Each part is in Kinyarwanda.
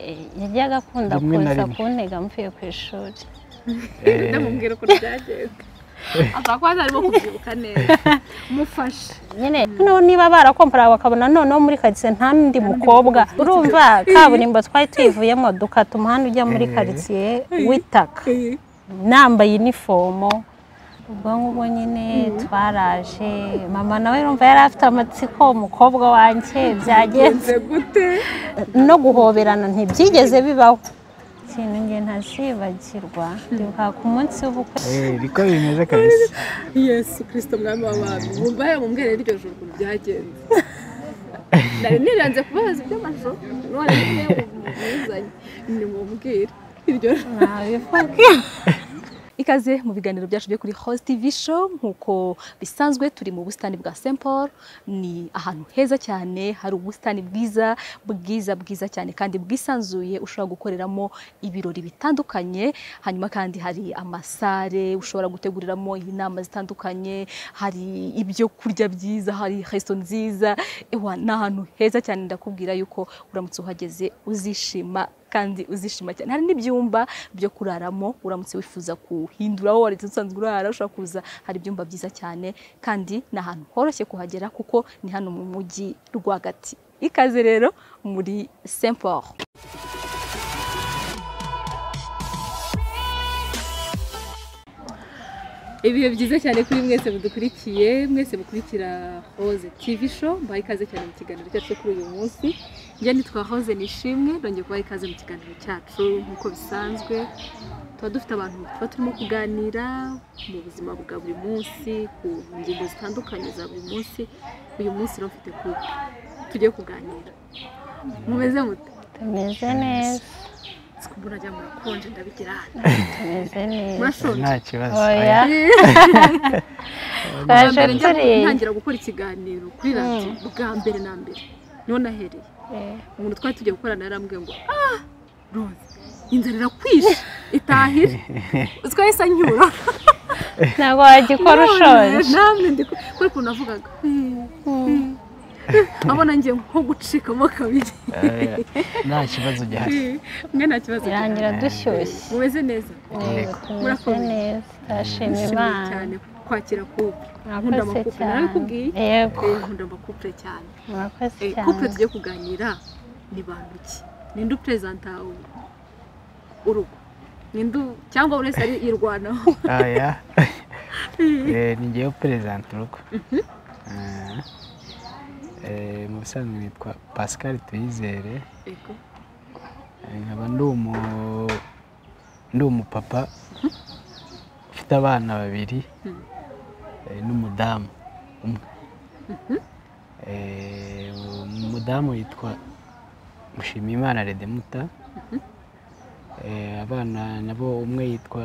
Eh, yajyaga akunda Rimwe na kuza kuntega mvuye ku ishuri. Eh, ndamubwira ukuntu byagenze. Ashobora kuba atarimo kubyibuka neza. Mufashe. Nyine noneho niba barakompara bakabona noneho muri karitsiye nta n'undi mukobwa. urumva kaburimbo twari tuyivuyemo dukata umuhanda ujya muri karitsiye w'itaka. Nambaye inifomo ubwo ngubwo nyine twaraje. Mama nawe urumva yari afite amatsiko umukobwa wanjye byagenze nze gute? No guhoberana ntibyigeze bibaho. Ikintu nge ntazibagirwa ndibuka ku munsi w'ubukwe. Eh, niko bimeze kabisa. Yesu kirisito mwami w'abantu mumbaye mubwire iryo joro ukuntu byagenze. Nari niranze kubabaza iby'amajoro none niyo mumuzanye nimumubwire iryo joro. Nabivuga ikaze mu biganiro byacu byo kuri Host TV show. Nk'uko bisanzwe turi mu busitani bwa St Paul. Ni ahantu heza cyane hari ubusitani bwiza bwiza bwiza cyane kandi bwisanzuye. Ushobora gukoreramo ibirori bitandukanye hanyuma kandi hari amasare ushobora guteguriramo inama zitandukanye hari ibyo kurya byiza hari resto nziza. Ewa ni ahantu heza cyane ndakubwira yuko uramutse uhageze uzishima. Kandi uzishima cyane. Hari n'ibyumba byo kuraramo uramutse wifuza kuhindura aho wari usanzwe urara ushobora kuza hari ibyumba byiza cyane kandi ni ahantu horoshye kuhagera kuko ni hano mu mujyi rwagati. Ikaze rero muri Saint ibihe byiza cyane kuri mwese mudukurikiye mwese mukurikira Rose TV show mbaye ikaze cyane mu kiganiro cyacu kuri uyu munsi. Njye nitwa Rose nishimwe ndongeye kubaha ikaze mu kiganiro cyacu nk'uko bisanzwe tuba dufite abantu tuba turimo kuganira mu buzima bwa buri munsi ku ngingo zitandukanye za buri munsi uyu munsi rero mfite couple tugiye kuganira. Mumeze mute? Tumeze neza. Murajya murakonje ndabigira tumeze neza. Nta kibazo. Oya. Bwa twaje mbere njya turiye ntangira gukora ikiganiro kuri radiyo bwa mbere na mbere. Niho nahereye. Umuntu twari tugiye gukorana yarambwiye ngo ah rose inzara irakwishe itahire. Twahise anyura. Ntabwo wagikora ushonje namwe ndi kuri ukuntu navugaga. Abona ngiye nko gucikamo kabiri. Eh, nta kibazo gihari. Mwe nta kibazo birangira gihari. dushyushye. Mumeze neza? Tumeze Murakomeye. neza. Turashima imana. Kwakira couple nkunda narabikubwiye yego. Eh, nkunda cyane. Murakoze Eh, cyane. couple tugiye kuganira ni bantu ki? Ninde uperezanta urugo. Ninde cyangwa buri wese ari yirwanaho aya Eh, ni ngewe perezida urugo Eh, eh, mu busanzwe nitwa pascal tuyizere. Nkaba ndi umu- ndi umupapa. Ufite abana babiri. Eh, n'umudamu umwe. Eh, umudamu yitwa mushimiyimana redemuta Eh, abana nabo umwe yitwa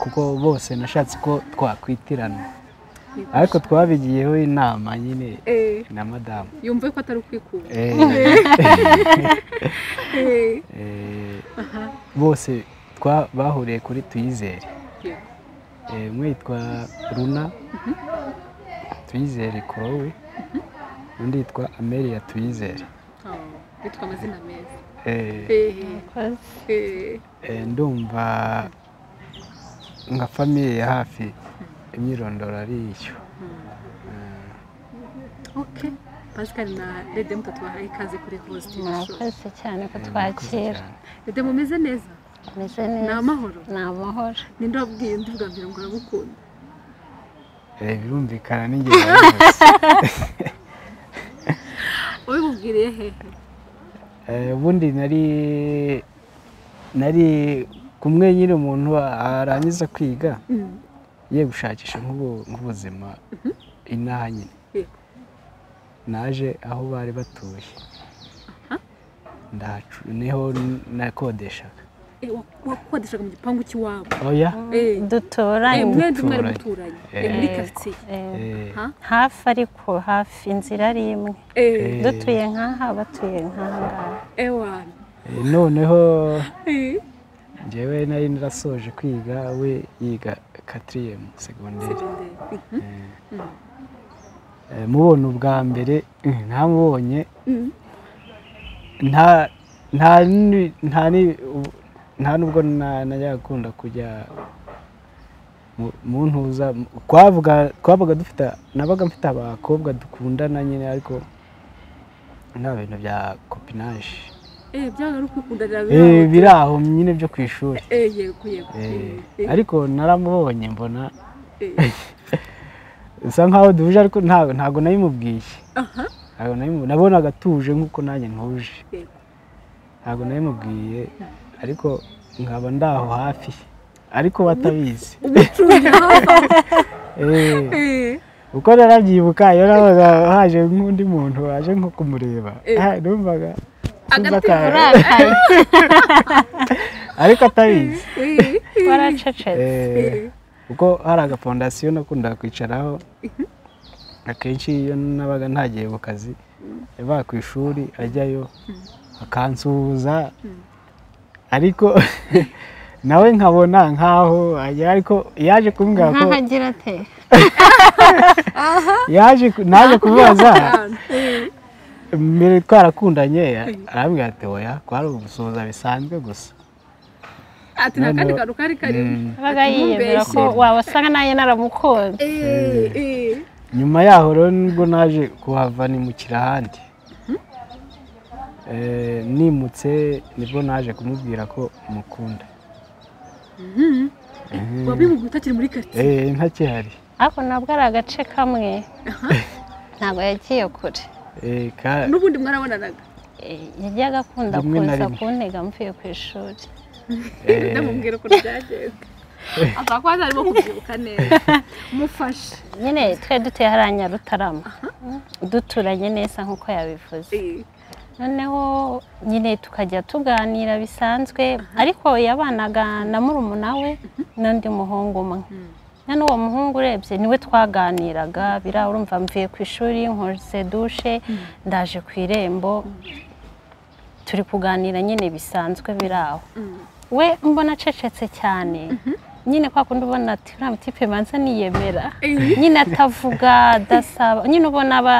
kuko bose nashatse ko twakwitirana ariko twabigiyeho inama nyine Eh, na madamu. Yumve ko atari ukwikura. Eh, Eh, eh, bose bahuriye kuri tuyizere. Eh, umwe yitwa runa. Tuyizere korowe. Undi yitwa amelia tuyizere. Oh, bitwa amazina meza. Eh, Eh, eh, eh, ndumva nka famiye ya hafi imyirondoro ari iyo. Okay. Pascal na rede muto tubahaye ikaze kuri show. murakoze cyane ko Eh, murakoze twakira. cyane. Mumeze neza. Ni amahoro? Ni amahoro. Ninde wabwiye undi bwa mbere ngo aragukunda Eh, birumvikana yose ubimubwiriye hehe? Eh, ubundi nari nari kumwe nyine umuntu arangiza kwiga. Mm, ye gushakisha nk'ubu- nk'ubuzima inaha nyine. Naje aho bari batuye. Ndahacu ni ho nakodeshaga. Wakodeshaga mu gipangu cy'iwabo duturanye eh, mwari muturanye muri karitsiye Ha? hafi ariko hafi inzira ari imwe dutuye nk'aha batuye nk'ahangaha eh, noneho Eh, njyewe nari narasoje kwiga we yiga katiriyemu segonderi secondaire. Mubona ubwa mbere ntamubonye nta nta nta nubwo na- najyaga akunda kujya mu- ntuza twavuga dufite nabaga mfite abakobwa dukundana nyine ariko nta bintu bya kopinaje eh Eh, biri aho nyine byo ku ishuri. Eh ariko naramubonye mbona bisa nkaho duhuje ariko ntabwo nabimubwiye nabonaga atuje nk'uko nanjye ntuje. Ntabwo nabimubwiye ariko nkaba ndaho hafi. Ariko batabizi. Eh, eh. Uko narabyibuka iyo nabaga haje nk'undi muntu waje nko kumureba. Eh. ah, numvaga ariko atabizi. Waracecetse. Kuko hari agafondasiyo nakundaga kwicaraho akenshi iyo nabaga ntagiye ku kazi yavaga ku ishuri ajyayo akansuhuza ariko nawe nkabona nkaho ariko yaje kumbwira ko yaje naje kubaza. Mbere twarakundanye arambwira ati oya kwari ugusuhuza bisanzwe gusa. Ati nta kandi kantu kari karimo Mm. abaga yiyemera ko wabasanga na yo naramukunze. Eh eh. Nyuma yaho rero ni bwo naje kuhava nimukira ahandi. Nimutse ni bwo naje kumubwira ko mukunda. Wabimubwiye utakiri muri karitsiye Eh, ntakihari. Ariko ntabwo ari agace kamwe. Ntabwo yagiye kure. Eh, ka- n'ubundi mwarabonanaga? Eh, yajyaga akunda kuza kuntega mvuye ku ishuri. Eh. ndamubwira ukuntu byagenze. Ashobora kuba atarimo kubyibuka neza. Mufashe. Nyine twe dutuye hariya nyarutarama duturanye neza nk'uko yabivuze. Eh, noneho nyine tukajya tuganira bisanzwe ariko yabanaga na murumuna we n'undi muhungu umwe. None uwo muhungu urebye ni we twaganiraga biriya urumva mvuye ku ishuri nkoze dushe ndaje ku irembo. Turi kuganira nyine bisanzwe biri aho we mbona acecetse cyane. Nyine kwa kundi ubona ati uriya mutipe manza niyemera. Nyine atavuga adasaba. Nyine ubona aba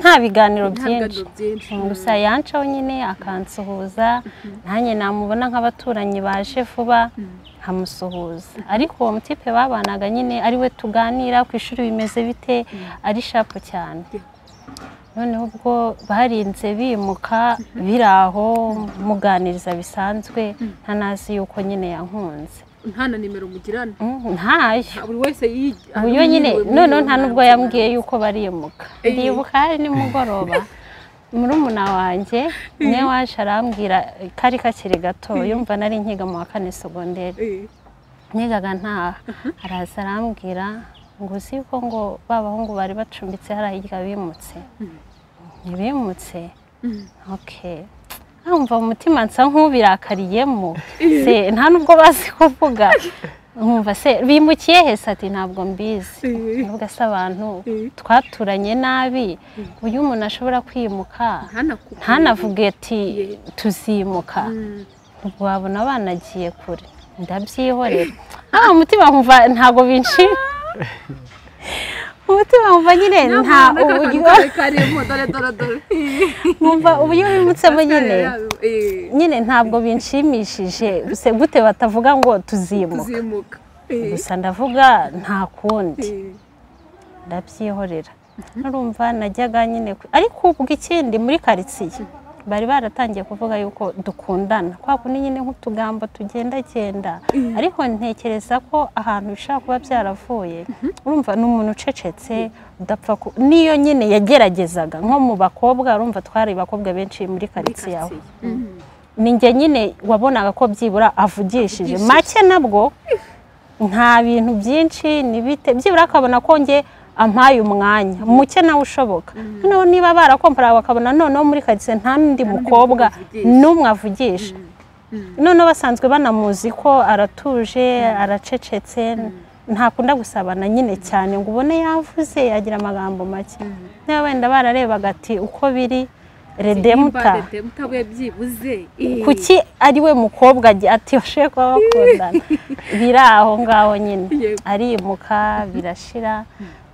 nta biganiro byinshi. gusa yancaho nyine akansuhuza. Nanjye namubona nk'abaturanyi baje vuba nkamusuhuza. Ariko uwo mutipe babanaga nyine ari we tuganira ku ishuri bimeze bite ari shapu cyane. Noneho ubwo barinze bimuka biri aho muganiriza bisanzwe ntanazi yuko nyine yankunze. Nta na nimero mugirana ntayo buri wese uburyo nyine noneho nta nubwo yambwiye yuko barimuka ndibuka hari nimugoroba. Murumuna wanjye ni we waje arambwira kari kakiri gato yumva nari nkiga mu wa kane segonderi. Nigaga ntaha. Araza arambwira ngo uzi yuko ngo ba bahungu bari bacumbitse hariya hirya bimutse ntibimutse? Mm. Numva mu mutima nsa nk'ubirakariyemo se nta nubwo bazi kuvuga. Nkumva se bimukiye hese ati ntabwo mbizi. Nubwo se abantu twaturanye nabi. Uyu umuntu ashobora kwimuka? Ntanavuge ati tuzimuka. Ubwo wabona banagiye kure. Ndabyihorera. Ah umutima nkumva ntabwo binshira umutima nkumva nyine nta uburyo nkumva uburyo bimutsemo nyine nyine ntabwo binshimishije gusa gute batavuga ngo tuzimuka gusa ndavuga nta kundi ndabyihorera urumva najyaga nyine ariko ubwo ikindi muri karitsiye bari baratangiye kuvuga yuko dukundana. Kwa kundi nyine nk'utugambo tugendagenda. Ariko ntekereza ko ahantu bishobora kuba byaravuye urumva ni umuntu ucecetse udapfa ku niyo nyine yageragezaga. Nko mu bakobwa urumva twari abakobwa benshi muri karitsiye aho. Mm. ni njye nyine wabonaga ko byibura avugishije. Make nabwo nta bintu byinshi ni bite? Byibura akabona ko njye ampaye umwanya. Muke nawe ushoboka. Noneho niba barakompara bakabona noneho muri karitsiye nta n'undi mukobwa n'umwe avugisha. Noneho basanzwe banamuzi ko aratuje aracecetse ntakunda gusabana nyine cyane ngo ubone yavuze yagira amagambo make. Niba wenda bararebaga ati uko biri? Redemuta kuki ari we mukobwa ati bashoboye kuba bakundana biri aho ngaho nyine. Arimuka birashira.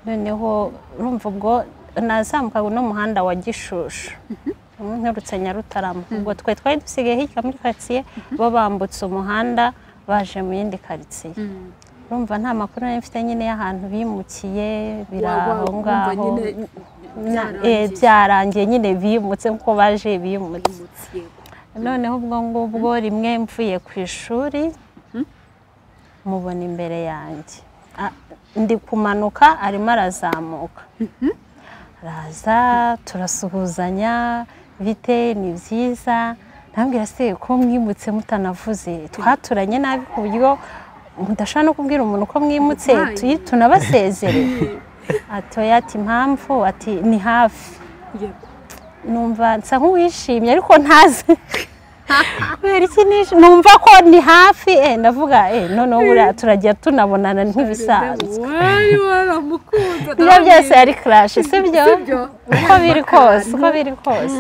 Noneho urumva ubwo nazamukaga uno muhanda wa gishushu. Nturutse nyarutarama. Ubwo twe twari dusigaye hirya muri karitsiye bo bambutse umuhanda baje mu yindi karitsiye. Mm. urumva nta makuru nari mfite nyine y'ahantu bimukiye biri aho ngaho. byarangiye. eh, byarangiye nyine bimutse kuko baje bimutse. Noneho ubwo ngubwo rimwe mvuye ku ishuri mubona imbere yanjye. Ah, ndi kumanuka arimo arazamuka. Araza turasuhuzanya bite ni byiza ntambwira se ko mwimutse mutanavuze? Twaturanye nabi ku buryo mudashobora no kubwira umuntu ko mwimutse? Tunabasezerere atoya ati impamvu? Ati ni hafi. Numva nsa nk'uwishimye ariko ntazi. numva ko ni hafi eh ndavuga eh noneho buriya turajya tunabonana nk'ibisanzwe ibyo byose yari karashe sibyo Sibyo. uko biri kose uko biri kose.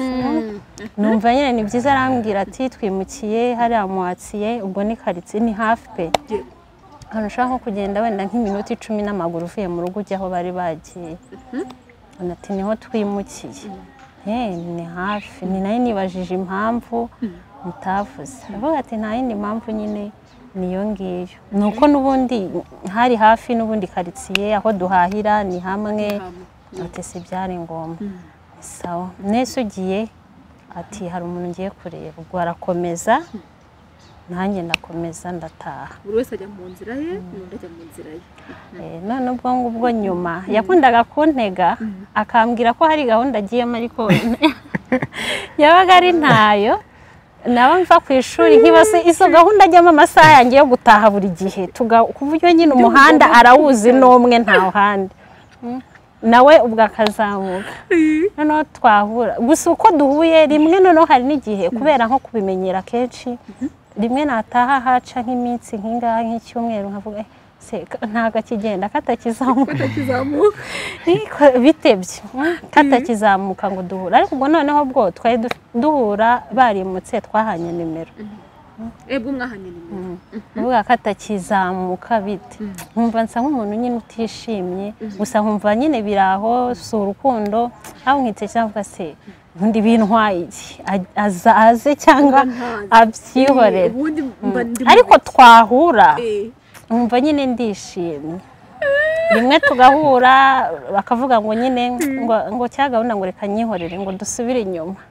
Numva nyine ni byiza arambwira ati twimukiye hariya muwatsiye ubwo ni karitsiye ni hafi pe. Ahantu ushaka nko kugenda wenda nk'iminota icumi n'amaguru uvuye mu rugo ujya aho bari bagiye. Ubona ati ni ho twimukiye. Eh, ni hafi. Ni na yo nibajije impamvu mutavuze. Aravuga ati nta yindi mpamvu nyine niyo ngiyo. Ni uko n'ubundi hari hafi n'ubundi karitsiye aho duhahira ni hamwe. Ati si byari ngombwa. Sawa. Nese ugiye? Ati hari umuntu ngiye kureba. Ubwo arakomeza nanjye ndakomeza ndataha. Buri wese ajya mu nzira ye n'undi ajya mu nzira ye. Eh, none ubwo ngubwo nyuma yakundaga kuntega akambwira ko hari gahunda agiyemo ariko yabaga ari ntayo. Naba mva ku ishuri nkibaze izo gahunda ajyamo amasaha yanjye yo gutaha buri gihe. Tuga- ku buryo nyine umuhanda arawuzi n'umwe Mm. nawe ubwo akazamuka. Noneho twahura. Gusa uko duhuye rimwe noneho hari n'igihe kubera nko kubimenyera kenshi rimwe nataha haca nk'iminsi nk'ingaha nk'icyumweru nkavuga "Eh, ntago akigenda katakizamuka bitebye mm, katakizamuka ngo duhure. Ariko ubwo noneho bwo twari du- duhura barimutse twahanye nimero. Ebwe mwahanye nimero. Uvuga ko atakizamuka bite nkumva nsa nk'umuntu nyine utishimye. Gusa nkumva nyine biri aho si urukundo. Aho nkitekereza mvuga se ubundi bintwaye iki? Aze cyangwa ndi mu ariko twahura. Eh, nkumva nyine ndishimye. Rimwe tugahura bakavuga ngo nyine ngo, ngo cya gahunda ngo reka nyihorere ngo dusubire inyuma.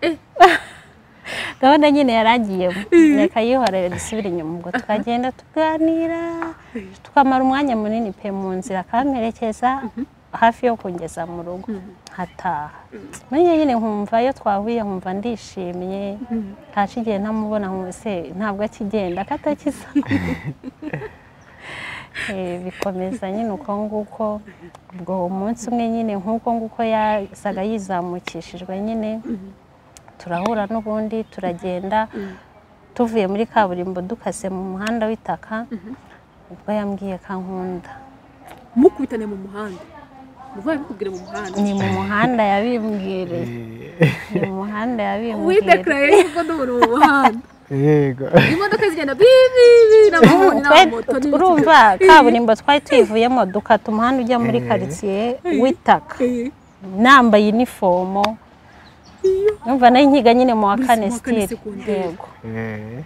Eh. gahunda nyine yaragiyemo. Reka yihorere dusubire inyuma. Ubwo tukagenda tuganira tukamara umwanya munini pe mu nzira akamperekeza hafi yo kungeza mu rugo. Hataha nanjye nyine nkumva iyo twahuye nkumva ndishimye. Ntaca igihe ntamubona se ntabwo akigenda katakiza Eh, bikomeza nyine uko nguko. Ubwo umunsi umwe nyine nk'uko nguko yasaga yizamukishijwe nyine. Turahura n'ubundi turagenda. Tuvuye muri kaburimbo dukase mu muhanda w'itaka. Ubwo yambwiye kankunda mukubitane mu muhanda. Muvaye bikubwira mu muhanda. Ni mu muhanda yabimbwireye ni mu muhanda yabimbwireye widekaraye yuko ndubona mu muhanda. Yego. Imodoka zigenda bibi n'amamoto urumva kaburimbo twari tuyivuyemo dukata umuhanda ujya muri karitsiye w'itaka. Eh, nambaye inifomo numva na yo nkiga nyine mu wa kane sitiri yego. Eh,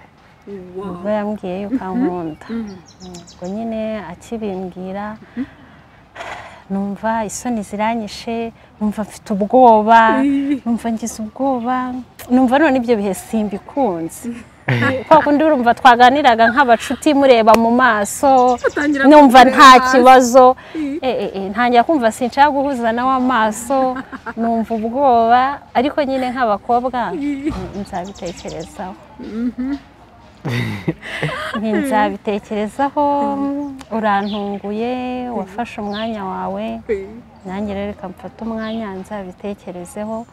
wow. ubwo yambwiye yuko ankunda. Ubwo nyine akibimbwira numva isoni ziranyishe numva mfite ubwoba numva ngize ubwoba numva none ibyo bihe simbikunze. Kwa kundi urumva twaganiraga nk'abacuti mureba mu maso numva nta kibazo. Eh, eh, eh, ntangira kumva sinshaka guhuza nawe amaso numva ubwoba ariko nyine nk'abakobwa nzabitekerezaho. Nti nzabitekerezaho urantunguye wafashe umwanya wawe. Nanjye rero reka mfate umwanya nzabitekerezeho.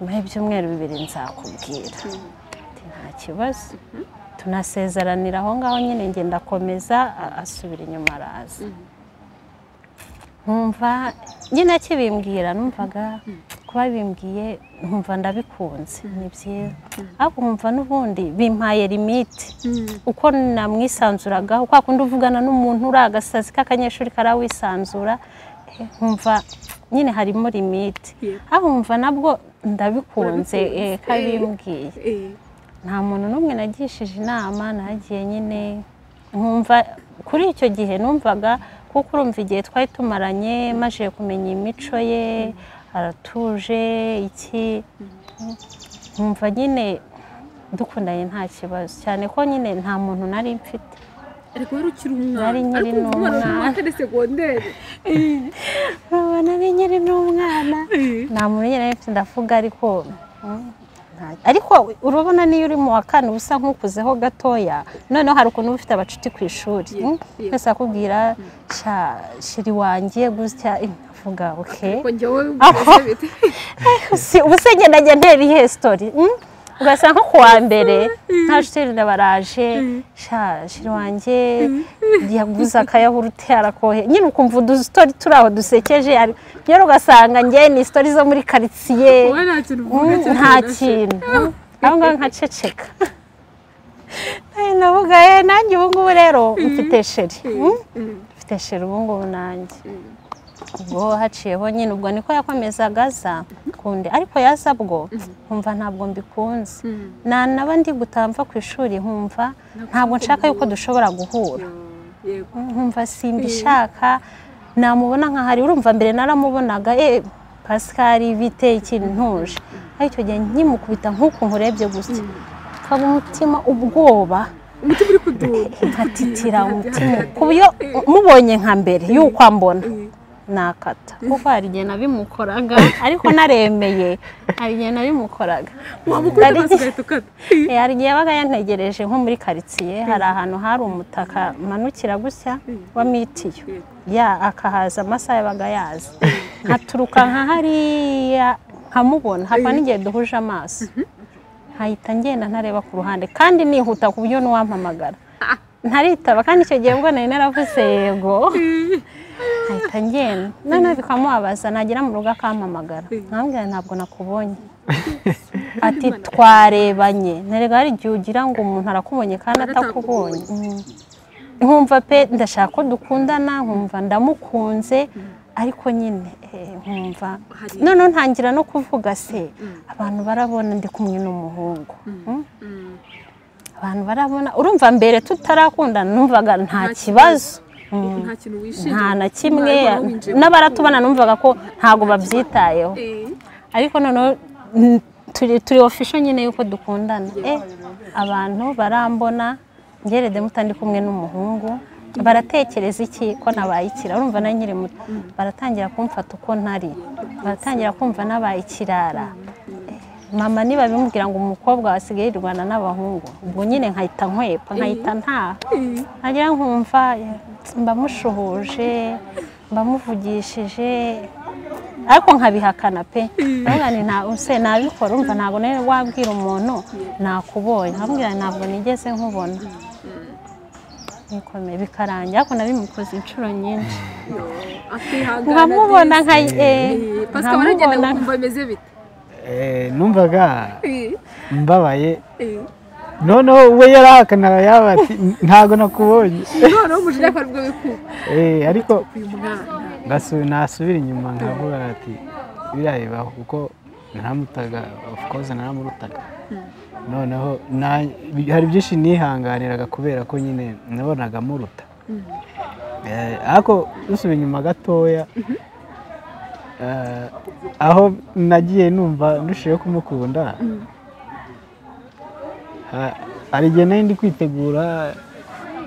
Nyuma y'ibyumweru bibiri nzakubwira. Nta kibazo. Tunasezeranira aho ngaho nyine ngenda ndakomeza a- asubira inyuma araza. Nkumva nyine akibimbwira numvaga kuba bimbwiye nkumva ndabikunze ni byiza. Ariko nkumva n'ubundi bimpaye limite mm. uko namwisanzuragaho kwa kundi uvugana n'umuntu uri agasazi k'akanyeshuri karawisanzura eh, nkumva nyine harimo limite aho wumva nabwo ndabikunze eh, kabimbwiye Eh, nta muntu n'umwe nagishije inama nagiye nyine. Nkumva kuri icyo gihe numvaga kuko urumva igihe twari tumaranye maze kumenya imico ye aratuje iki? Nkumva nyine dukundanye nta kibazo. Cyane ko nyine nta muntu nari mfite. Ariko wari ukiri umwana. Nari umwana n'umwana. segonderi urabona ari nyiri n'umwana. Nta muntu nyine nari mfite. Ndavuga ariko mm, nta- ariko urabona niyo uri mu wa kane usa nk'ukuzeho gatoya noneho hari ukuntu uba ufite abacuti ku ishuri. Yego, mm, yego. wese akubwira shiri wanjye gutya avuga oke ubu se ngenda njya ntera ihe sitori mm? Ugasanga nko ku wa mbere nta nshuti rero baraje. Sha shiri wanjye yaguze akayahurute arakohe. Nyine ukumva udusitori turi aho dusekeje rero ugasanga njye ni sitori zo muri karitsiye. Nta kintu Mm, nta Mm, aho ngaho nkaceceka. Navuga eh, nanjye ubu ngubu rero. Mfite sheri. Mm? Mm, mfite sheri ubu ngubu nanjye. Mm. Ubwo haciyeho nyine ubwo niko yakomezaga aza kundi ariko yaza bwo nkumva ntabwo mbikunze. Mm. nanaba ndi gutamva ku ishuri nkumva ntabwo nshaka yuko dushobora guhura. Nkumva simbishaka namubona nk'ahari urumva mbere naramubonaga eh Pascal bite ikintu ntuje. Ariko icyo gihe nkimukubita nk'uku nkurebye gutya. Ukaba umutima ubwoba. Umutima uri kuduha nkatitira umutima. ku buryo mubonye nka mbere y'uko ambona. Nakata. Kuko hari igihe nabimukoraga ariko naremeye. Hari igihe nabimukoraga Hari igihe- Eh, hari igihe yabaga yantegereje nko muri karitsiye hari ahantu hari umutaka manukira gutya wa mitiyu ya akahaza amasaha yabaga yaza. Nkaturuka nka hariya nkamubona. Hakaba n'igihe duhuje amaso. Nkahita ngenda ntareba ku ruhande kandi nihuta ku buryo n'uwampamagara. Ntaritaba kandi icyo gihe ubwo nari naravuze yego. nkahita ngenda noneho bikamubabaza nagera mu rugo akampamagara nkambwira ntabwo nakubonye. Ati twarebanye. Nterega hari igihe ugira ngo umuntu arakubonye kandi atakubonye. Mm. nkumva pe ndashaka ko dukundana nkumva ndamukunze ariko nyine eh, nkumva noneho ntangira no kuvuga se. Abantu barabona ndi kumwe n'umuhungu. Mm? Mm. abantu barabona urumva mbere tutarakundana numvaga nta kibazo. Mm. Nta kintu nta na kimwe. n'abaratubona numvaga ko ntabwo babyitayeho. Eh, ariko noneho turi ofisho nyine yuko dukundana. Eh abantu barambona ngerede mutandi kumwe n'umuhungu baratekereza iki ko nabaye ikira urumva na nkiri muto baratangira kumfata uko ntari. Baratangira kumva nabaye ikirara Eh, mama niba bimubwira ngo umukobwa wasigaye yirwana n'abahungu ubwo nyine nkahita nkwepa nkahita ntaha nkagira nkumva mbamushuhuje mbamuvugishije ariko nkabihakana pe. Use nabikora umva ntabwo nari wabwira umuntu nakubonye. Nkabwira ntabwo nigeze nkubona. Bikomeye bikarangira ariko nabimukoze inshuro nyinshi. Nkamubona nka eh, waragenda nkamubona Eh, numvaga? Eh, mbabaye. Eh. noneho we yarahakanaga yaba ati ntabwo nakubonye. Noneho umujinya akaba ari bwo wikuba Eh, ariko nasubira inyuma nkavuga ati biriya bibaho kuko naramutaga of course naramurutaga. Noneho na- hari byinshi nihanganiraga kubera ko nyine nabonaga muruta. Eh, ariko dusubira inyuma gatoya eh, aho nagiye numva ndushijeho kumukunda ha- hari igihe nari ndi kwitegura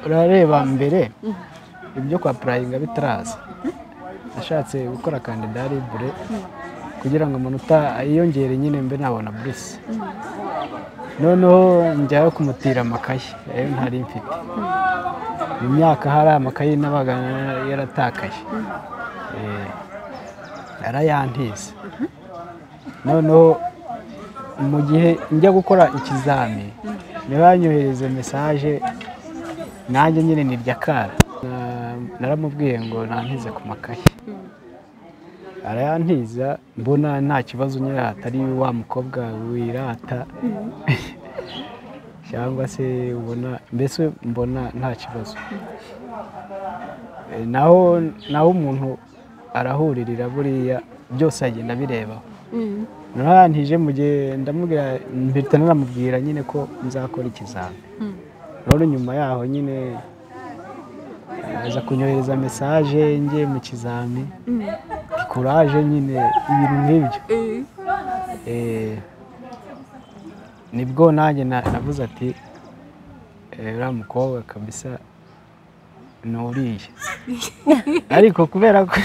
urareba mbere ibyo kwa purayinga bitaraza. Nashatse gukora kandida libure kugira ngo amanota yiyongere nyine mbe nabona buruse noneho njyayo kumutira amakaye ayo ntari mfite. Mu myaka hari amakaye nabaga yaratakaye. Yarayantiza noneho mu gihe njya gukora ikizami ntibanyohereze mesaje nanjye nyine nirya kara Na- naramubwiye ngo nantize ku makaye. Arayantiza mbona nta kibazo nyine atari wa mukobwa wirata. Cyangwa se ubona mbese mbona nta kibazo. Eh, naho naho umuntu arahuririra buriya byose agenda abirebaho Mm. narantije mu gihe ndamubwira mpita nanamubwira nyine ko nzakora ikizami Mm. rero nyuma yaho nyine aza kunyohereza mesaje ngiye mu kizami Mm. kuraje nyine ibintu nk'ibyo Eh. Nibwo nanjye na- navuze ati "Eh, uriya mukobwa kabisa ni uriya ariko kubera ko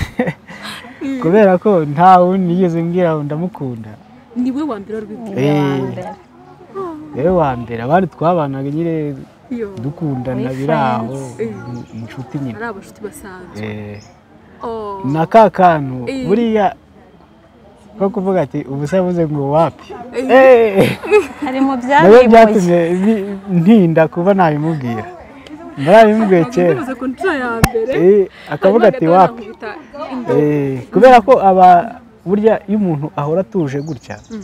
kubera ko nta wundi nigeze mbwira ngo ndamukunda. Niwe wa mbere warubibwira Ni uwa Eh. rero wa mbere. Abandi twabanaga nyine iyo dukundana biri aho ni inshuti nyine. Ari abashuti basanzwe. Eh, Oh. na ka kantu Eh. buriya ko kuvuga ati ubusa buze ngo wapi? Eh. Eh. hari mu na byo byabiboye byatumye ntinda kuba nabimubwira. Narabimubwiye kera Eh, akavuga ati indobo. Eh, kubera ko aba burya iyo umuntu ahora atuje gutya Mm.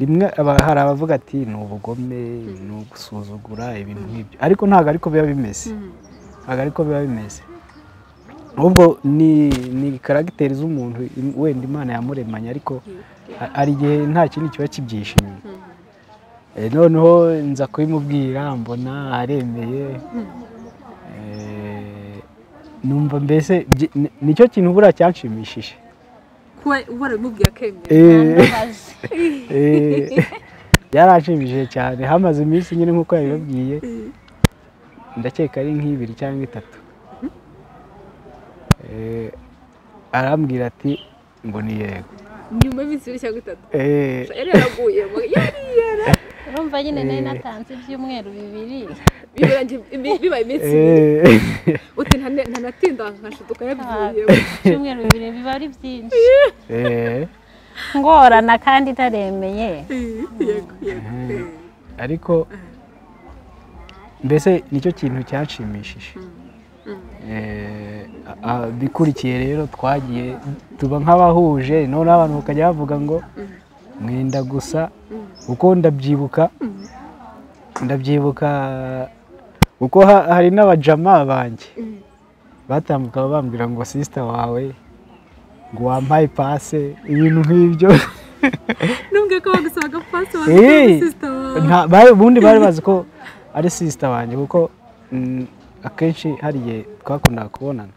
rimwe hari abavuga ati ni ubugome ni ugusuzugura ibintu nk'ibyo. Ariko ntabwo ariko biba bimeze. Mm. ntabwo ariko biba bimeze. Ahubwo ni ni karagiteri z'umuntu wenda imana yamuremanye ariko ha- hari igihe nta kindi kiba kibyishimiye. Mm. Noneho nza kubimubwira mbona aremeye. Eh, numva mbese ni cyo kintu buriya cyanshimishije. Kuba warabimubwiye akemera Eh, Ndabaza. eh, byaranshimishije cyane. Hamaze iminsi nyine nk'uko yabibabwiye. Eh. ndakeka ari nk'ibiri cyangwa itatu. Eh, arambwira ati ngo ni yego nyuma y'iminsi ibiri cyangwa itatu. Eh, yari yaraguye yari yara urumva nyine nari Eh. natanze ibyumweru bibiri? Bibaye iminsi ibiri. Eh, uti ntanatinda nkashiduka yabivuyeho ibyumweru bibiri biba ari byinshi. Eh, ngorana kandi itaremeye yego Eh. ariko mbese ni cyo kintu cyanshimishije Mm. Eh, a- a- bikurikiye rero twagiye tuba nk'abahuje noneho abantu bakajya bavuga ngo mwenda gusa. Kuko ndabyibuka ndabyibuka kuko ha- hari n'abajama banjye. Batambuka bambwira ngo sisita wawe ngo wampaye pase. Ibintu nk'ibyo. Nubwo ko bagusaba agapasi Eh, wawe. ubundi bari bazi ko ari sisita wanjye kuko mm, akenshi hari igihe twakundaga kubonana.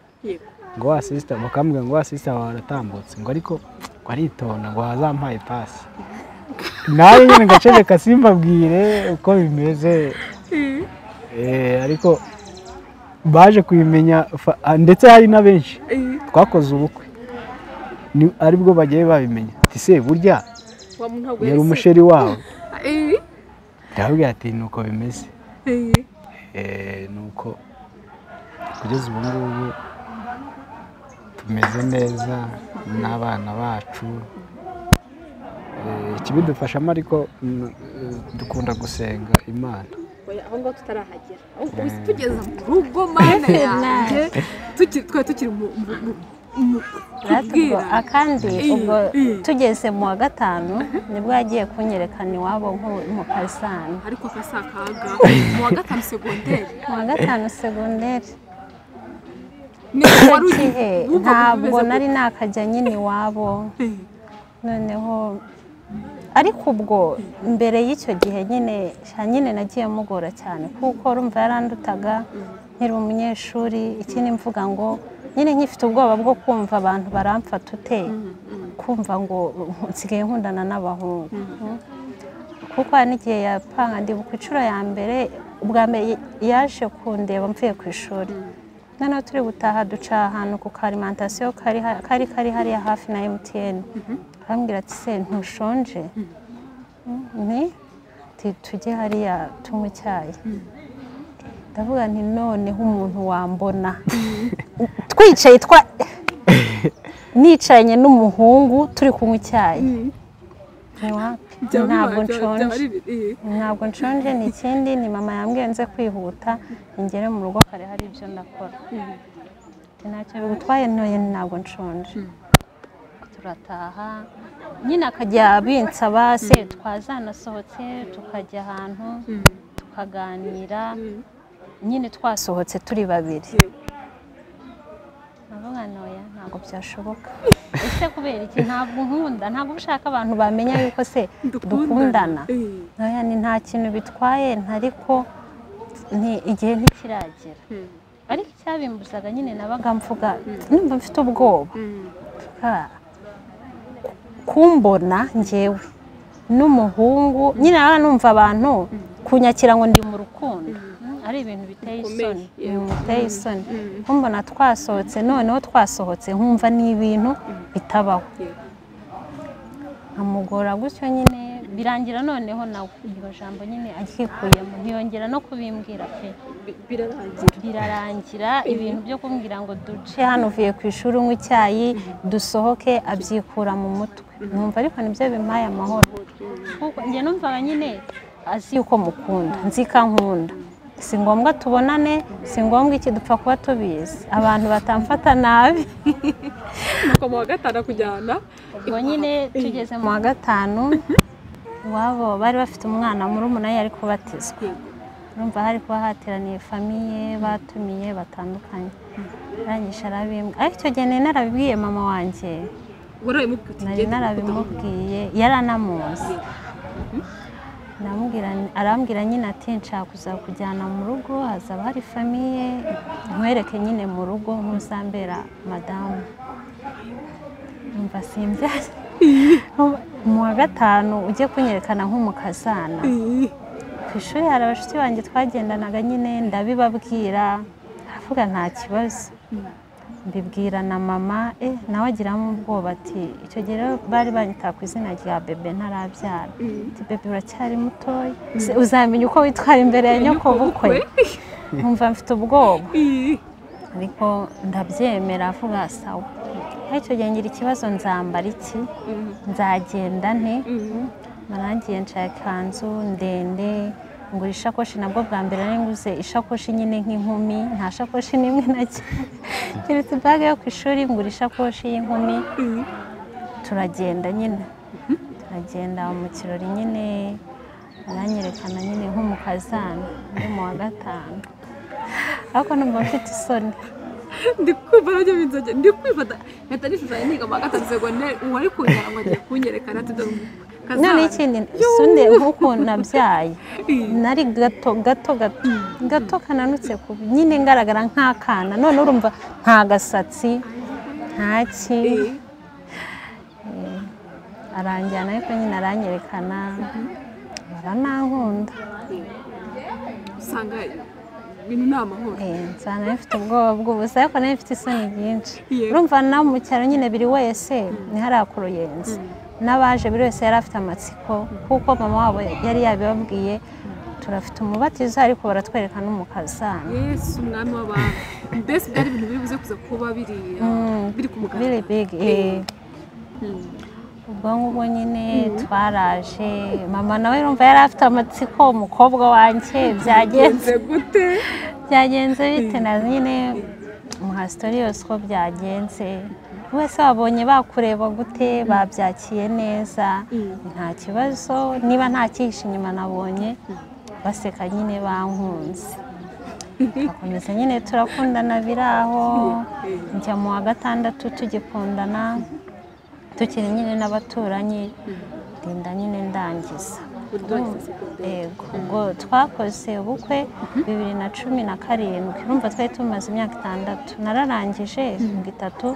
Ngo wa sisita bakambwira ngo wa sisita wawe aratambutse ngo ariko aritonda ngo wazampaye pasi nawe nyine ngaceceka simbabwire uko bimeze Eh. Eh, ariko baje kubimenya ah, ndetse hari na benshi Eh. twakoze ubukwe ari bwo bagiye babimenya ati se burya yari umusheri wawe Eh. ndababwira ati ni uko bimeze Eh. Eh, ni uko kugeza ubu ngubu tumeze neza n'abana bacu. Eh, ikibidufashamo ariko mm, eh, dukunda gusenga imana. Oya, aho ngaho tutarahagera. Ahubwo ubu tugeze mu rugo mana yanjye. Tukiri twari tukiri Rero ubwo kubwira. akandi Eh, ubwo eh. tugeze mu wa gatanu ni bwo yagiye kunyerekana iwabo nko mu kasani ariko akasi akaga mu wa gatanu segonderi mu wa gatanu segonderi ni wari uri igihe wumva ntabwo nari nakajya nyine iwabo noneho ariko ubwo mbere y'icyo gihe nyine nyine nagiye mugora cyane kuko urumva yarandutaga nkiri umunyeshuri ikindi mvuga ngo nyine nkifite ubwoba bwo kumva abantu baramfata ute? Kumva ngo nsigaye nkundana n'abahungu. Mm. kuko hari n'igihe yapanga ndibuka inshuro ya mbere ubwa mbere yaje kundeba mvuye ku ishuri. Noneho turi gutaha duca ahantu ku karimantasiyo kari kari hariya hafi na emutiyeni arambwira ati se ntushonje? Nti "Ti- tujye hariya tunywe icyayi. Ndavuga nti noneho umuntu wambona. Twicaye twa nicaranye n'umuhungu turi kunywa icyayi. Ntabwo nshonje. ntabwo nshonje ni ikindi ni mama yambwiye nze kwihuta ingere mu rugo kare hari ibyo ndakora Ati, ntacyo bigutwaye ntoye ntabwo nshonje. Turataha nyine akajya binsaba se twazanasohotse tukajya ahantu tukaganira. Nyine twasohotse turi babiri. Navuga noya ntabwo byashoboka. Ese kubera iki? Ntabwo nkunda. Ntabwo ushaka abantu bamenya yuko se dukundana. Eh. noya ni nta kintu bitwaye ariko ni- igihe ntikiragera Mm. ariko icyabimbuzaga nyine nabaga mvuga numva mfite ubwoba. Mm. Ah, kumbona njyewe n'umuhungu nyine numva abantu kunyakira ngo ndi mu rukundo. Ari ibintu biteye isoni. Mm, biteye isoni. Mm. kumbona twasohotse noneho twasohotse nkumva ni ibintu bitabaho. Yego. nkamugora gutyo nyine birangira noneho nawe. Iryo jambo nyine aryikuyemo ntiyongera no kubimbwira pe. Bi- birarangira. Birarangira ibintu byo kumbwira ngo duce hano uvuye ku ishuri unywe icyayi dusohoke abyikura mu mutwe. Numva ariko ni byo bimpaye amahoro. Kuko njye numvaga nyine azi yuko mukunda nzi ko ankunda. Si ngombwa tubonane si ngombwa iki dupfa kuba tubizi. Abantu batamfata nabi. Nuko mu wa gatanu kujyana. Ubwo nyine tugeze mu wa gatanu iwabo bari bafite umwana murumuna we yari kubatizwa. Urumva hari kuba hateraniye famiye batumiye batandukanye. Arangije arabimbwa. Ariko icyo gihe nari narabibwiye mama wanjye. Nari narabimubwiye. Yari anamuzi Ndamubwira ni- arambwira nyine ati nshaka kuzakujyana mu rugo hazaba hari famiye nkwereke nyine mu rugo ntuzambera madamu. Simbyaye mu wa gatanu ujye kunyerekana nk'umukazana. Ku ishuri hari abashuti banjye twagendanaga nyine ndabibabwira aravuga nta kibazo. Mbibwira na mama eh nawe agiramo ubwoba ati icyo gihe rero bari banyita ku izina rya bebe ntarabyara. Ati bebe uracyari mutoya. Uzamenya uko witwara imbere ya nyoko bukwe nkumva mfite ubwoba. Ariko ndabyemera avuga sawa. Icyo gihe ngira ikibazo nzambara iki? Mm. nzagenda nte? Mm. narangiye nshaka ikanzu ndende ngura ishakoshi nabwo bwa mbere nguze ishakoshi nyine nk'inkumi nta shakoshi n'imwe nake keretse ibage yo ku ishuri ngura ishakoshi y'inkumi. Mm. turagenda nyine. Turagenda mu kirori nyine aranyerekana nyine nk'umukazana ndi mu wa gatanu. Ariko numva mfite isoni. Ndi kumva na byo binzoge ndi kwifata mpita nishushanya niga mu wa gatatu segonderi uwari kunyara ngo agiye kunyerekana umukazana. None ikindi sunde nk'uko nabyaye nari gato gato gato gato kananutse nyine ngaragara nk'akana none urumva nta gasatsi nta ki aranjyana ariko nyine aranyerekana baranankunda usanga ibintu ni amahoro nsanga nari mfite ubwoba bw'ubusa ariko nari mfite isoni nyinshi Yego. urumva nawe mu cyaro nyine buri wese ruyenzi n'abaje buri wese yari afite amatsiko kuko mama wabo yari yabibabwiye. Turafite umubatizo ariko baratwereka n'umukazana yesu umwami w'abantu. Mbese byari ibintu biri buze kuza kuba biri Mm, biri ku mugaragaro eh. Mm. ubwo ngubwo nyine twaraje. Mama nawe urumva yari afite amatsiko umukobwa wanjye byagenze gute? Byagenze bite? Na nyine muha sitori yose uko byagenze. Wese wabonye bakureba gute babyakiye neza nta kibazo. Niba nta cyihishe inyuma nabonye baseka nyine bankunze. Turakomeza nyine turakundana biri aho. Njya mu wa gatandatu tugikundana tukiri nyine n'abaturanyi ndinda nyine ndangiza. Ubwo twakoze ubukwe bibiri na cumi na karindwi. Urumva twari tumaze imyaka itandatu. Nararangije mirongo itatu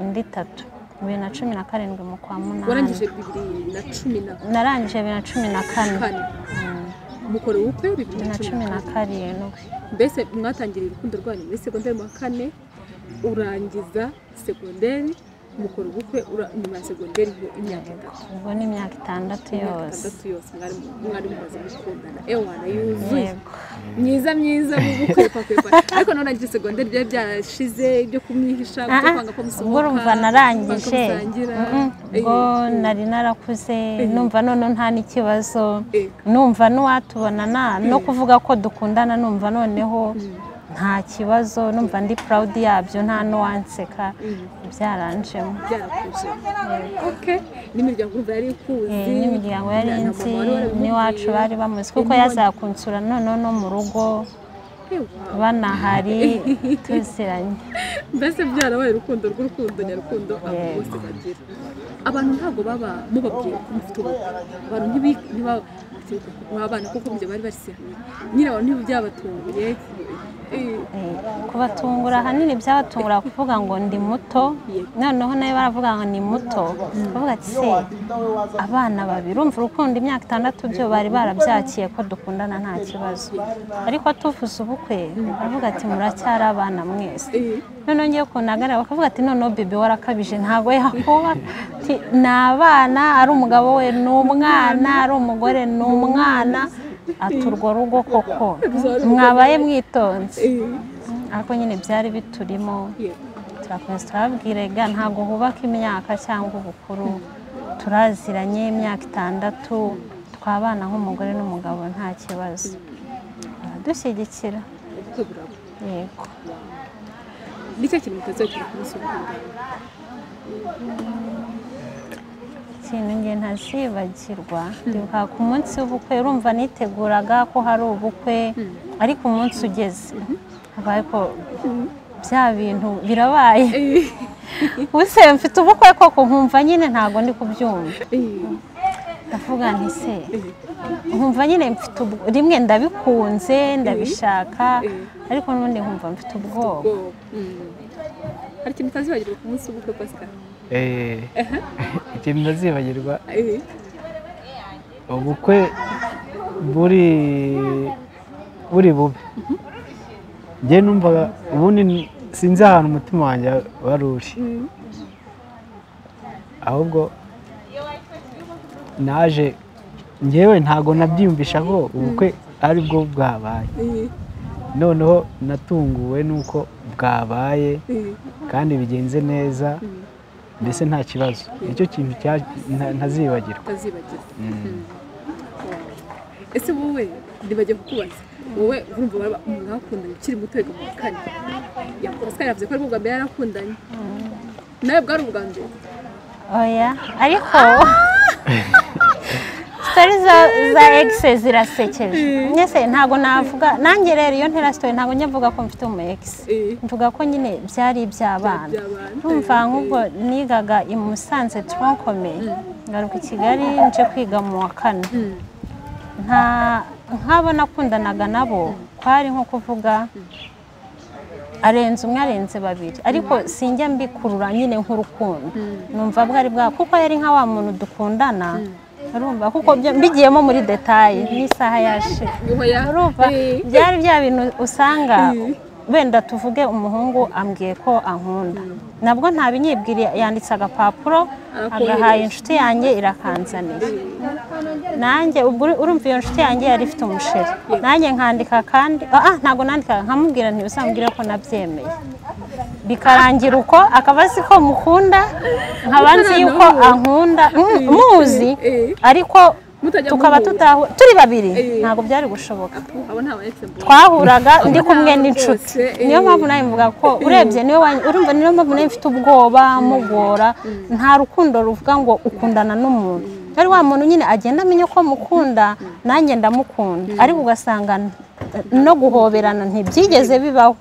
indi itatu bibiri na cumi na karindwi mu kwa munani. Warangije bibiri na cumi na narangije bibiri na cumi na kane. kane. Mukora ubukwe bibiri na cumi na karindwi mbese mwatangiriye urukundo rwanyu? Muri segonderi mu wa kane urangiza segonderi mukora ubukwe nyuma ya segonderi ho imyaka itatu. Ubwo ni imyaka itandatu yose. itandatu yose mwari mumaze gukundana. Ewana yuzuye myiza myiza mu bukwe kwa kwe kwa ariko none nagiye segonderi byari byarashize ibyo kumwihisha Ah, ah. kwanga ko musohoka ubwo urumva narangije. Mm, ubwo Eh, nari narakuze numva none nta n'ikibazo. Eh, numva n'uwatubonana no kuvuga ko dukundana numva noneho nta kibazo numva ndi proud yabyo nta n'uwanseka. Byaranjemo byarakuje okay n'imiryango yari ikuzi. Eh, n'imiryango yari na- na nzi mama wari waramubwiye. n'iwacu bari bamuzi kuko yazakunsura noneho no mu rugo. Ewa. banahari tuziranye mbese byarabaye urukundo rw'urukundo nyarukundo. Abantu bose bagira. Abantu ntabwo baba mubabwiye ko mufite ubukwe. Abantu ntibi- ntiba abana kuko ibyo bari hamwe nyine abantu ntibyabatunguye Eh, Eh, kubatungura ahanini byabatungura kuvuga ngo ndi muto noneho nawe baravuga ngo ni muto. Bavuga ati se abana babiri. Urumva urukundo imyaka itandatu byo bari barabyakiye ko dukundana nta kibazo. Ariko tuvuze ubukwe baravuga ati muracyari abana mwese. Eh, noneho ngiye kunagarira bakavuga ati noneho bebe warakabije ntabwo yakuba ni abana ari umugabo we ni umwana ari umugore ni umwana. Ati urwo rugo koko mwabaye mwitonze ariko nyine byari biturimo turakomeza turababwire ga ntabwo hubaka imyaka cyangwa ubukuru turaziranye imyaka itandatu twabana nk'umugore n'umugabo nta kibazo baradushyigikira yego ni cyo kintu mutazakira ku munsi w'ubukwe ikintu nge ntazibagirwa. Ndibuka ku munsi w'ubukwe urumva niteguraga ko hari ubukwe ariko umunsi ugeze. Bya bintu birabaye. Ubuse mfite ubukwe koko nkumva nyine ntabwo ndi kubyumva. Ndavuga nti se nkumva nyine mfite ubwo- rimwe ndabikunze ndabishaka ariko n'ubundi nkumva mfite ubwoba. Hari ikintu utazibagirwa ku munsi w'ubukwe Eh, ikintu ntazibagirwa. Eh, ubukwe buri buri bube. Njye numvaga ubundi ni- sinzi ahantu umutima wanjye wari uri. Mm, ahubwo naje njyewe ntabwo nabyiyumvisha ko ubukwe ari bwo bwabaye. Eh, noneho natunguwe n'uko bwabaye eh, kandi bigenze neza. Mbese nta kibazo? Nicyo kintu ntazibagirwa. Mm. Ese wowe ndibagiye kukubaza? Wowe urumva waba umuntu wakundanye ukiri muto wiga mu wa kane Ya, pascal yavuze ko ari ubwa mbere yarakundanye. Nawe bwari ubwa mbere. Oya ariko sitori za za egise zirasekeje mwese ntabwo navuga nanjye rero iyo ntera sitori ntabwo njya mvuga ko mfite umu egisi Eh, mvuga ko nyine byari iby'abana. By'abana. numva nk'ubwo nigaga i musanze toronkome ngaruka i kigali nje kwiga mu wa kane. Mm. nk'abo nakundanaga nabo kwari nko kuvuga arenze umwe arenze babiri. Ariko sinjya mbikurura nyine nk'urukundo. Numva bwari bwa kuko yari nka wa muntu dukundana urumva kuko mbigiyemo muri detaye n'isaha Oya. urumva? Byari bya bintu usanga wenda tuvuge umuhungu ambwiye ko ankunda. Nabwo ntabinyibwiriye yanditse agapapuro agahaye inshuti yanjye irakanzanira. Nanjye ubwo urumva iyo nshuti yanjye yari ifite umusheri. Nanjye nkandika kandi ah ah, ntabwo nandika nkamubwira nti uzambwire ko nabyemeye. Bikarangira uko akaba azi ko mukunda nkaba nzi yuko ankunda Mm, muzi Eh. ariko tukaba tutahura turi babiri. Eh. ntabwo byari gushoboka twahuraga ndi kumwe n'inshuti. eh. niyo mpamvu nawe mvuga ko urebye niyo urumva niyo mpamvu nawe mfite ubwoba mugora. Nta rukundo ruvuga ngo ukundana n'umuntu. Ari wa muntu nyine agenda amenya ko mukunda nanjye ndamukunda. Ariko ugasanga no guhoberana ntibyigeze bibaho.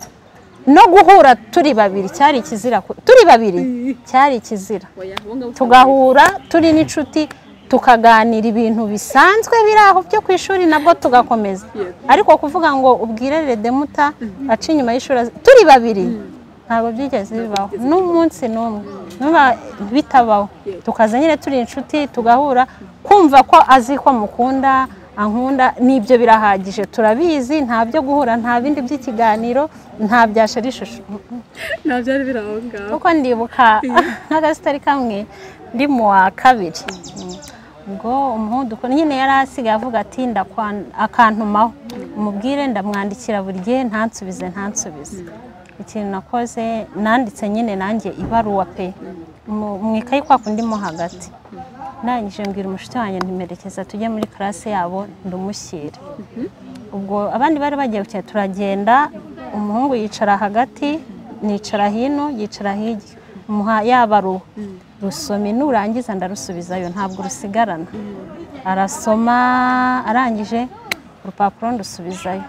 No guhura turi babiri cyari ikizira turi babiri cyari ikizira. Tugahura turi n'inshuti tukaganira ibintu bisanzwe biri aho byo ku ishuri nabwo tugakomeza. Ariko kuvuga ngo ubwire redemuta aca inyuma y'ishuri turi babiri. Ntabwo byigeze bibaho. N'umunsi n'umwe. Bitabaho. Tukaza nyine turi inshuti tugahura kumva ko azi ko mukunda ankunda n'ibyo birahagije. Turabizi nta byo guhura nta bindi by'ikiganiro nta byashara ishusho. Nta byari biri aho ngaho kuko ndibuka nk'agasitari kamwe ndi mu wa kabiri. Ubwo umuhungu dukora nyine yari asigaye avuga ati akantumaho umubwire ndamwandikira buri gihe ntansubize ntansubize. Ikintu nakoze nanditse nyine nanjye ibaruwa pe. Mu ikayi kwa kundi mo hagati. Ndangije mbwira umushuti wanjye ntimerekeza tujye muri karase yabo ndamushyira ubwo abandi bari bagiye gukina turagenda. Umuhungu yicara hagati nicara hino yicara hirya. Muha yabaruwa. Rusome nurangiza ndarusubizayo ntabwo rusigarana. Arasoma arangije urupapuro ndusubizayo.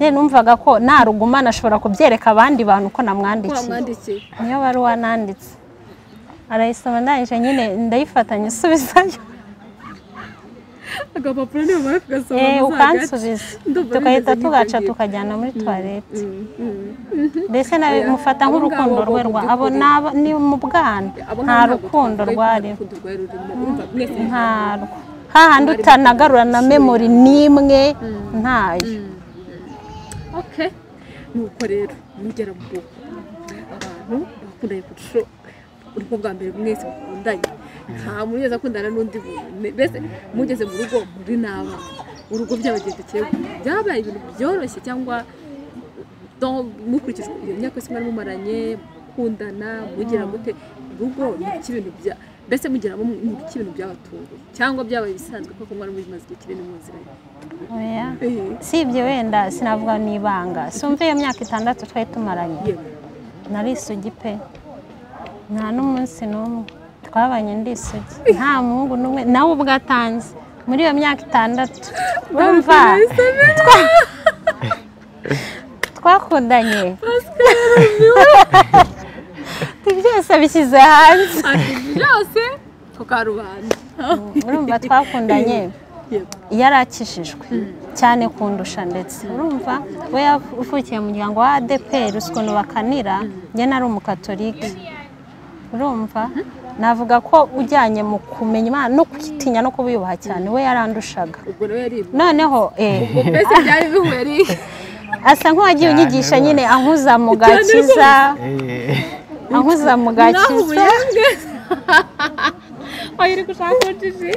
Rero numvaga ko narugumana ashobora kubyereka abandi bantu ko namwandikiye. Niyo baruwa nanditse. Arayisoma ndangije nyine ndayifatanya isubizayo agapapuro nibamara kugasoma Eh, ukansubiza tugahita tugaca tukajyana muri tuwarete Mm, mm. mbese mufata nk'urukundo rwe rwa abo ni mu bwana nta rukundo rwarimo ntarwo hahandi utanagarura na memori n'imwe ntayo nuko rero mugera mu rugo abantu bakundanye ku nshuro urwo bwa mbere mwese mukundanye nta muntu wese akundana n'undi muntu mbese mugeze mu rugo muri n'abana urugo byabagendekeye byabaye ibintu byoroshye cyangwa mukurikije iyo myaka yose mwari mumaranye mukundana mugira gute urugo ni ibintu bya mbese mugeramo ni iki ibintu byabatunguye? Cyangwa byabaye ibisanzwe koko mwari mumaze igihe kinini muziranye si ibyo wenda sinavuga n'ibanga. Sumva iyo myaka itandatu twari tumaranye. Yego. Nari isugi pe. Nta n'umunsi n'umwe. Twabanye ndi isugi nta muhungu n'umwe nawe ubwo atanze. Muri iyo myaka itandatu. Urumva? Twa- twakundanye. Ibi byose bishyize hanze. Byose ku karubanda urumva? Twakundanye. Yari akishijwe cyane kundusha ndetse. Urumva? We yavukiye mu muryango wa adeperi ukuntu bakanira njye nari umukatolike. Urumva? Navuga ko ujyanye mu kumenya imana no kwitinya no kubiyubaha cyane we yarandushaga. Noneho eh, asa nk'uwagiye unyigisha nyine ankuza mu gakiza. Eh, ankuza mu gakiza. Wayiri gushaka kujiji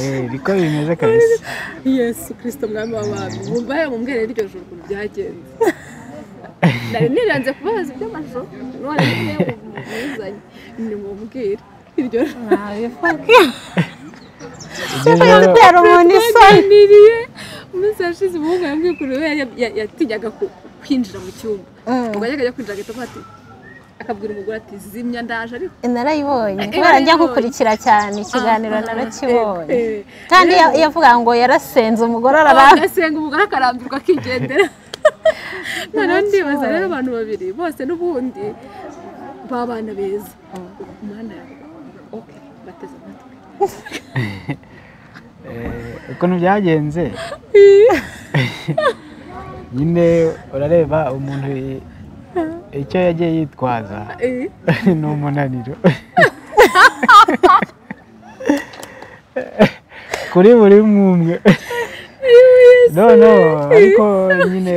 eh, niko bimeze kabisa. Yesu kirisito mwami w'abantu mumbaye mumbwire iryo joro ukuntu byagenze. Nari niranze kubabaza iby'amashusho none nimumubwire iryo joro nabivuge Iryo gutera umuntu isoni umunsi yashize umuhungu yambwiye ukuntu yatinyaga kwinjira mu cyumba. Mm. ubwo yajyaga ajya kwinjira agahita ati akabwira umugore ati zimya ndaje ariko. Narayibonye. Eh, kubera njya nkukurikira cyane ikiganiro Ah, narakibonye. eh, eh. kandi ya- yavuga ngo yarasenze umugore arara agasenga umugore akarambirwa akigendera. noneho ndibaza rero abantu babiri bose n'ubundi. B'abana beza. Umwana oke bateze amatwi. Eh, ukuntu byagenze? Nyine urareba umuntu icyo yagiye yitwaza. Ni umunaniro. Kuri buri umwe noneho ariko nyine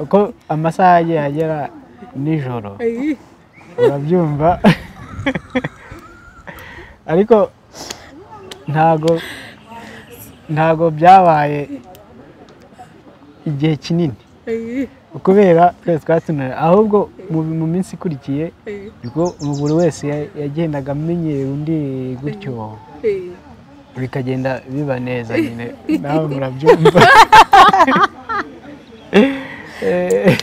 uko amasaha yagiye agera nijoro. Eh, urabyumva ariko ntago ntago byabaye igihe kinini. Eh, kubera twese twatunaniwe ahubwo mu minsi ikurikiye eh, buri wese ya- yagendaga amenyera undi gutyo. Eh. Bikagenda biba neza nyine nawe murabyumva Eh,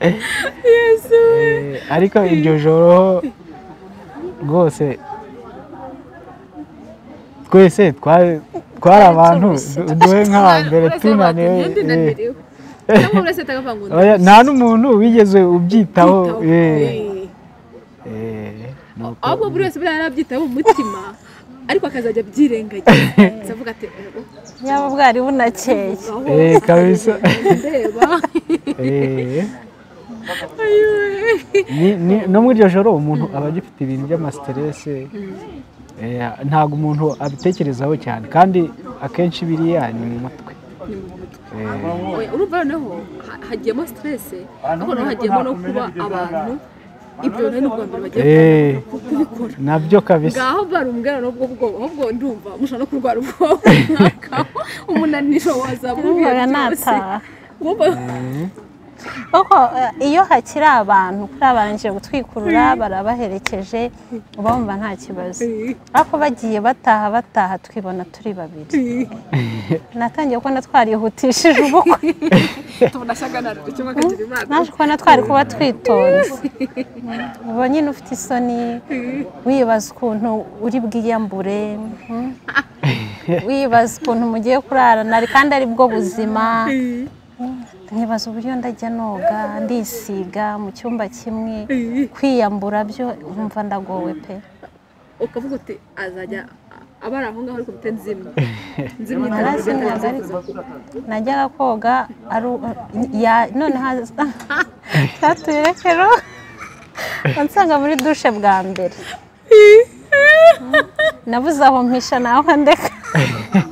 eh, ariko iryo joro rwose twese twari abantu du- duhe bati, tunaniwe "Njye eh. ndinaniriwe." cyangwa buri wese ahita akavuga ngo Oya, nta n'umuntu wigeze ubyitaho eh. Ahubwo buri wese buriya yarabyitaho mu mutima ariko akazajya abyirengagiza avuga ati "Oh, yaba bwari bunakeye aho Eh, kabisa. Eh, ni- no muri iryo joro umuntu aba agifite ibintu by'amasiterese Eh, ntabwo umuntu abitekerezaho cyane. Kandi akenshi biriya ni mu mutwe Ni mu mutwe. Eh, Oya, urumva noneho ha- hagiyemo stress. Ariko noneho hagiyemo no kuba abantu ibyo ni ubwa mbere bagiye Eh. kubikora na byo kabisa. Ngaho bari umbwira n'ubwo bwoba ahubwo ndumva mushobora no kurwara ubwoba runaka umunaniro wazaba numvaga kuko eh, iyo hakiri abantu kuri abarangije gutwikurura barabaherekeje uba wumva nta kibazo. Ariko bagiye bataha bataha twibona turi babiri. Natangiye kubona twarihutishije ubukwe. Naje kubona twari kuba twitonze. Uba nyine ufite isoni wibaza ukuntu uri bwiyambure mm. wibaza ukuntu mugiye kurarana kandi ari bwo buzima nkibaza uburyo ndajya noga ndisiga mu cyumba kimwe kwiyambura byo nkumva ndagowe pe. Ukavuga uti azajya abari aho ngaho ariko nzimwe nzimwe najyaga koga ari ya- none haza cyatuyerekero ansanga muri dushe bwa mbere. Nabuze aho mpisha naho ndeka.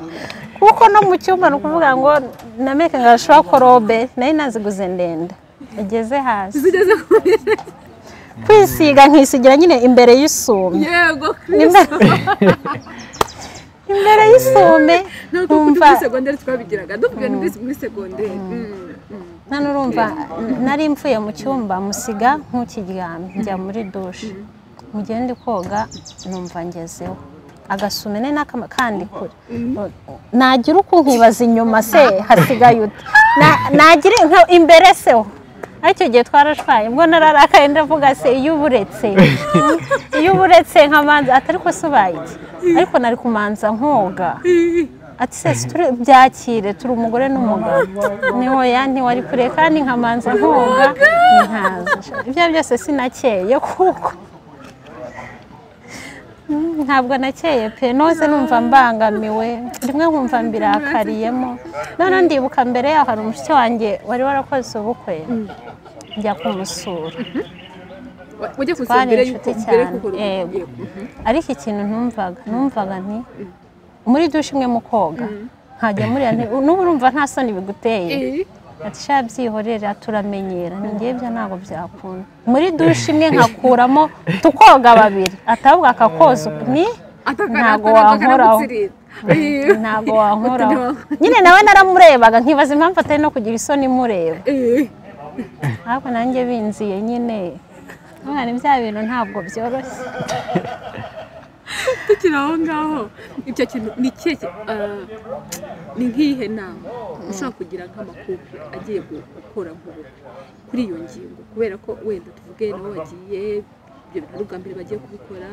kuko no mu cyumba ni ukuvuga ngo nameke ngo arashobora korobe nari naziguze ndende. Ageze hasi. Kwisiga nkisigira nyine imbere y'isume. Yego Imbere- imbere y'isume ntabwo muri segonderi twabigiraga. Ni muri- muri segonderi hano urumva nari mvuye mu cyumba musiga nk'ukiryamye njya muri dushe mu gihe ndi koga numva ngezeho. Agasume ne n'akama kandi kure. Nagira uko nkibaza inyuma se hasigaye ute Na- nagira imbere se ho ari cyo gihe twarashwaye ubwo nararakaye ndavuga se iyo uburetse. Iyo uburetse nkamanza atari ko se ubaye iki ariko nari kumanza nkoga. Ati se turi byakire turi umugore n'umugabo. Niho ya ntiwari kure kandi nkamanza nkoga ntihaza ibyo byose sinakeye kuko Mm, ntabwo nakeye pe. Noze numva mbangamiwe. Rimwe nkumva mbirakariyemo. None ndibuka mbere yaho hari umushyitsi wanjye wari warakoze ubukwe. Njya kumusura. Twari inshuti cyane. yego. ariko ikintu ntumvaga numvaga nti muri dushe imwe mu koga. Nkajya muri nti n'ubu urumva nta soni biguteye. Ati sha byihorera turamenyera ni ngewe ibyo ntabwo byakunda muri dushe imwe nkakuramo tukoga babiri. Atavuga akakoza ni? Ntabwo wankoraho. ntabwo wankoraho. Nyine nawe naramurebaga. Nkibaza impamvu atari no kugira isoni imureba. Ariko nanjye binziye nyine. Mwana bya bintu ntabwo byoroshye. Tukiri aho ngaho. Icyo kintu ni ikihe ki- ni nk'iyihe nama? Ushobora kugira nk'amakupe agiye gu- gukora nk'ubukwe kuri iyo ngingo. Kubera ko wenda tuvuge nabo bagiye ibyo bintu ari ubwa mbere bagiye kubikora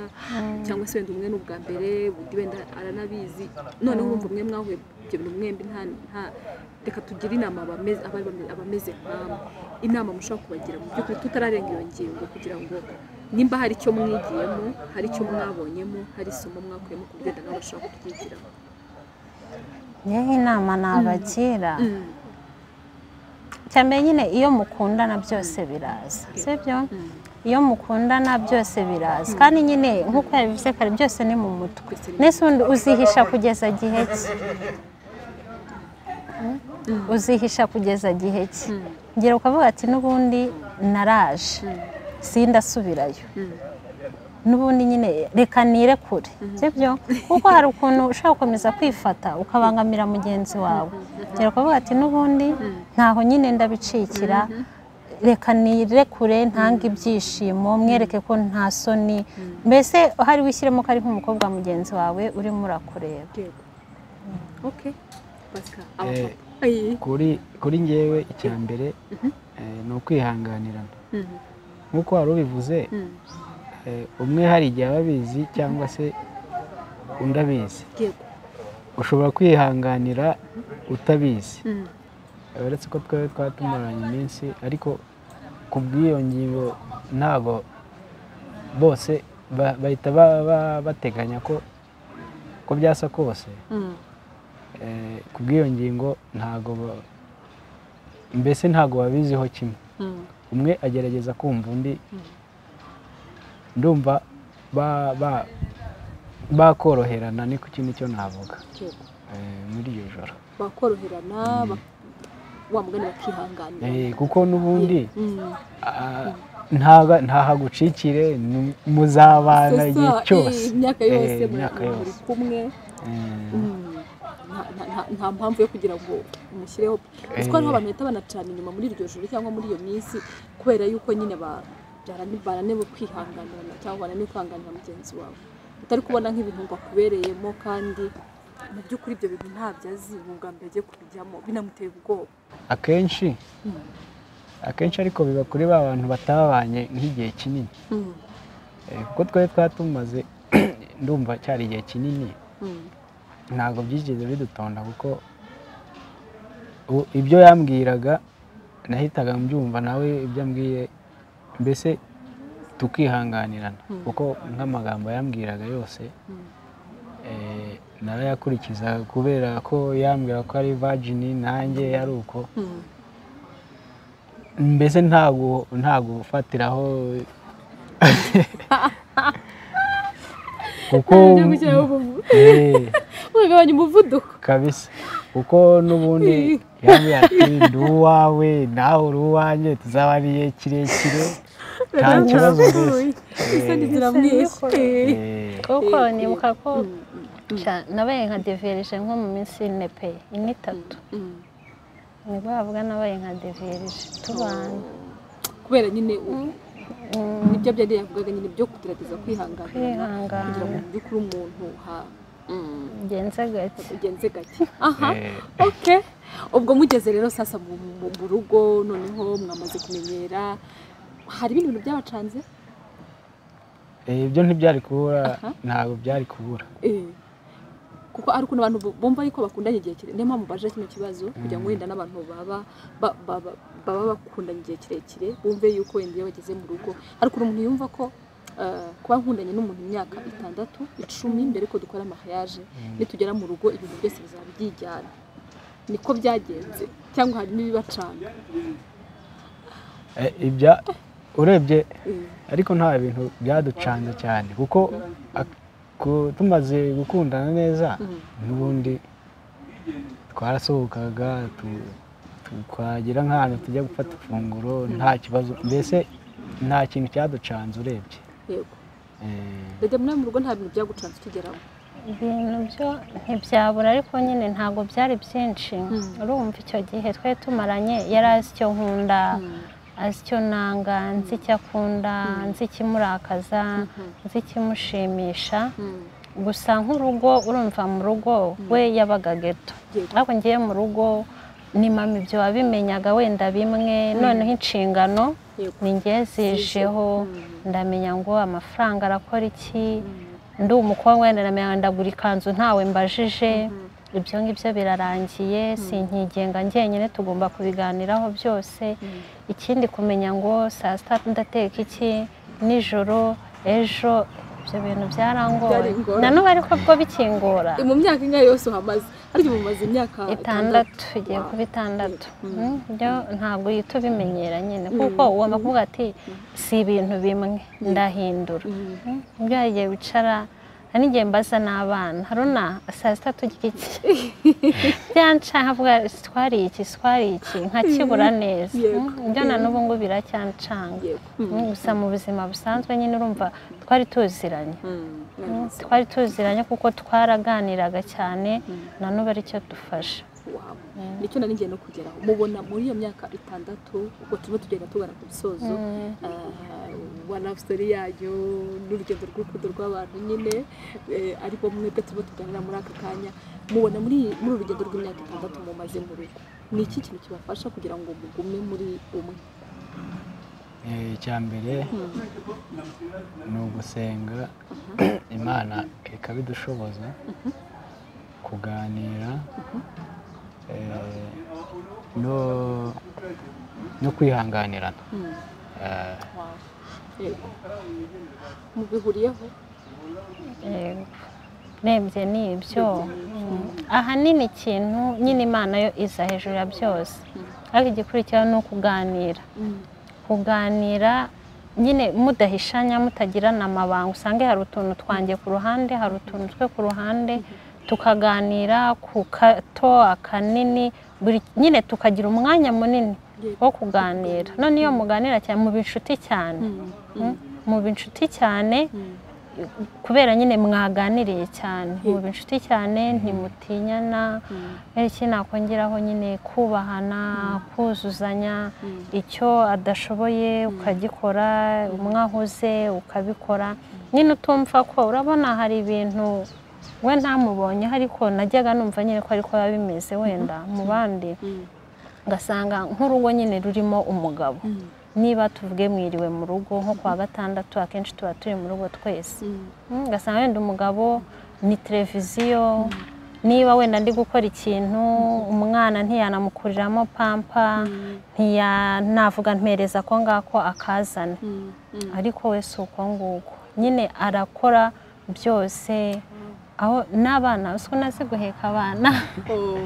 cyangwa se wenda umwe ni ubwa mbere undi wenda aranabizi. Noneho wumva umwe mwahuye ibyo bintu mwembi nta reka tugire inama abameze nk'amwe inama mushobora kubagira mu by'ukuri tutararenga iyo ngingo kugira ngo nimba hari icyo mwigiyemo hari icyo mwabonyemo hari isomo mwakuyemo ku buryo nabo bashobora kuryigiraho yewe inama nabagira cyambere nyine iyo mukundana byose biraza sibyo? Iyo mukundana byose biraza. Kandi nyine nk'uko yabivuze kare byose ni mu mutwe. Ubundi uzihisha kugeza gihe ki? Uzihisha kugeza gihe ki? Ngira ukavuga ati n'ubundi naraje. Sindasubirayo. N'ubundi nyine reka nirekure sibyo? Kuko hari ukuntu ushobora gukomeza kwifata ukabangamira mugenzi wawe. Ngira ukavuga ati n'ubundi ntaho nyine ndabicikira. Reka nirekure ntange ibyishimo mwereke ko nta soni. Mbese hari wishyiremo ko ari nk'umukobwa mugenzi wawe urimo urakureba. Eh, kuri kuri ngewe icya mbere eh, ni ukwihanganirana. Nk'uko wari ubivuze umwe hari igihe aba abizi cyangwa se undi abizi. Ushobora kwihanganira utabizi. Mm. uretse ko twari twaba tumaranye iminsi ariko ku bw'iyo ngingo ntabwo bose ba- bahita ba- ba- bateganya ko ko byasa kose. Mm. eh, ku bw'iyo ngingo ntabwo mbese ntabwo babiziho kimwe. Mm. umwe agerageza kumva undi. Ndumva ba- ba- bakoroherana ni ku kintu cyo navuga eh, muri iryo joro. Bakoroherana ba- wa mugani bakihanganira. Eh, kuko n'ubundi Mm. ah, ntahagucikire ni- muzabana igihe cyose. eh, imyaka yose muri kumwe. Mm. Nta- nta- nta- nta mpamvu yo kugira ngo umushyireho kuko hariho abantu bahita banacana inyuma muri iryo joro cyangwa muri iyo minsi kubera yuko nyine ba- barani- bananiwe kwihanganirana cyangwa bananiwe kwihanganira mugenzi wawe utari kubona nk'ibintu ngo akubereyemo kandi mu by'ukuri ibyo bintu ntabyo azi ni ubwa mbere agiye kubijyamo binamuteye ubwoba akenshi akenshi ariko biba kuri ba bantu batabanye nk'igihe kinini Mm. Eh, kuko twari twari tumaze ndumva cyari igihe kinini Mm. ntabwo byigeze bidutonda kuko ibyo yambwiraga nahitaga mbyumva nawe ibyo ambwiye mbese tukihanganirana? Kuko nk'amagambo yambwiraga yose eh, narayakurikiza kubera ko yambwira ko ari vagini nanjye yari uko. Mbese ntabwo ntabwo ufatiraho kuko Eh, ugabanya umuvuduko. Kabisa. Kuko n'ubundi yambwira ati ndi uwawe nawe uri uwanjye tuzaba ari igihe kirekire. Nta kibazo Eh, kuko nibuka ko nabaye nka deverije nko mu minsi ine pe ine itatu ni bwo bavuga nabaye nka deverije tubana kubera nyine ni byo byari yavugaga nyine byo kugerageza kwihangana kugira ngo mu by'ukuri umuntu ha ngenze gake ugenze gake aha eh, okay ubwo mugeze rero sasa mu rugo noneho mwamaze kumenyera hari ibindi bintu byabacanze? Eh, ibyo ntibyari kubura. Ntabwo byari kubura. Eh, kuko ari ukuntu abantu bu- bumva yuko bakundanye igihe kirekire niyo mpamvu baje kino kibazo kugira ngo wenda n'abantu baba ba- ba- ba- baba bakundanye igihe kirekire bumve yuko wenda iyo bageze mu rugo. Hari ukuntu umuntu yumva ko eh, kuba nkundanye n'umuntu imyaka itandatu icumi mbere ko dukora mariage nitugera mu rugo ibintu byose bizaba byijyana niko byagenze cyangwa hari n'ibibacanga urebye Eh, ariko nta bintu byaducanze cyane kuko tumaze gukundana neza n'ubundi twarasohokaga twagira nk'ahantu tujya gufata ifunguro nta kibazo mbese nta kintu cyaducanze urebye. Yego. Eh, muri mu rugo nta bintu byagucanze ukigeraho ibintu byo ntibyabura ariko nyine ntabwo byari byinshi. Urumva icyo gihe twari tumaranye yari azi icyo nkunda. Azi icyo nanga nzi icyo akunda nzi ikimurakaza nzi ikimushimisha. Gusa nk'urugo urumva mu rugo we yabaga geto ariko ngiye mu rugo ni mama ibyo wabimenyaga wenda bimwe. Noneho inshingano ni ngiye zijeho. Ndamenya ngo amafaranga arakora iki? Ndi umukobwa wenda ndamenya ndagura ikanzu ntawe mbajije. Ibyo ngibyo birarangiye sinkigenga njyenyine tugomba kubiganiraho byose. Ikindi kumenya ngo saa sita ndateka iki nijoro ejo ibyo bintu byarangoye. Na n'ubu ariko bwo bikingora. Mu myaka ingahe yose uhamaze? Harya mumaze imyaka itandatu igiye kuba itandatu. Mm, byo ntabwo uhita ubimenyera nyine. Kuko ugomba kuvuga ati si ibintu bimwe ndahindura. Ibyo hari igihe wicara n'igihe mbaza n'abana. Haruna saa sita turya iki? Byanca nkavuga twari iki? Twari iki? Nkakibura neza. Yego. Mm, ibyo na n'ubu ngubu biracyancanga. Yego. Mm, gusa mu buzima busanzwe nyine urumva twari tuziranye. Twari tuziranye kuko twaraganiraga cyane na n'ubu ari cyo dufasha. Nicyo nari ngiye no kugeraho. Mubona muri iyo myaka itandatu ubwo turimo tugenda tugana ku musozo ah, wa love story yanyu n'urugendo rw'urukundo rw'abantu nyine eh, ariko mwebwe turimo tuganira muri aka kanya. Mubona muri uru rugendo rw'imyaka itandatu mumaze mu rugo. Ni iki kintu kibafasha kugira ngo mugume muri umwe? Eh, icya mbere ni ugusenga. Imana ikabidushoboza kuganira eh, no no kwihanganirana. Yego. Mubihuriyeho urebye ni ibyo. Mm. ahanini ikintu nyine imana yo iza hejuru ya byose. Ariko igikurikiraho ni ukuganira. Kuganira nyine mudahishanya mutagirana amabanga usange hari utuntu twanjye ku ruhande hari utuntu twe ku ruhande. Tukaganira ku kato akanini nyine tukagira umwanya munini. Wo kuganira. None iyo muganira cyane muba inshuti cyane. Mm. muba inshuti cyane kubera nyine mwaganiriye cyane. Muba inshuti cyane ntimutinyana iki nakongeraho nyine kubahana kuzuzanya icyo adashoboye ukagikora umwe ahuze ukabikora. Nyine utumva ko urabona hari ibintu we ntamubonyeho ariko najyaga numva nyine ko ariko biba bimeze wenda mu bandi. Ugasanga nk'urugo nyine rurimo umugabo. Niba tuvuge mwiriwe mu rugo nko kwa gatandatu akenshi tuba turi mu rugo twese. Mm, ugasanga wenda umugabo ni televiziyo niba wenda ndi gukora ikintu umwana ntiyanamukuriramo pampa ntiya navuga mpereza ako ngako akazana. Mm, mm. ariko we si uko nguko. Nyine arakora byose aho n'abana ko nazi guheka abana? Oh.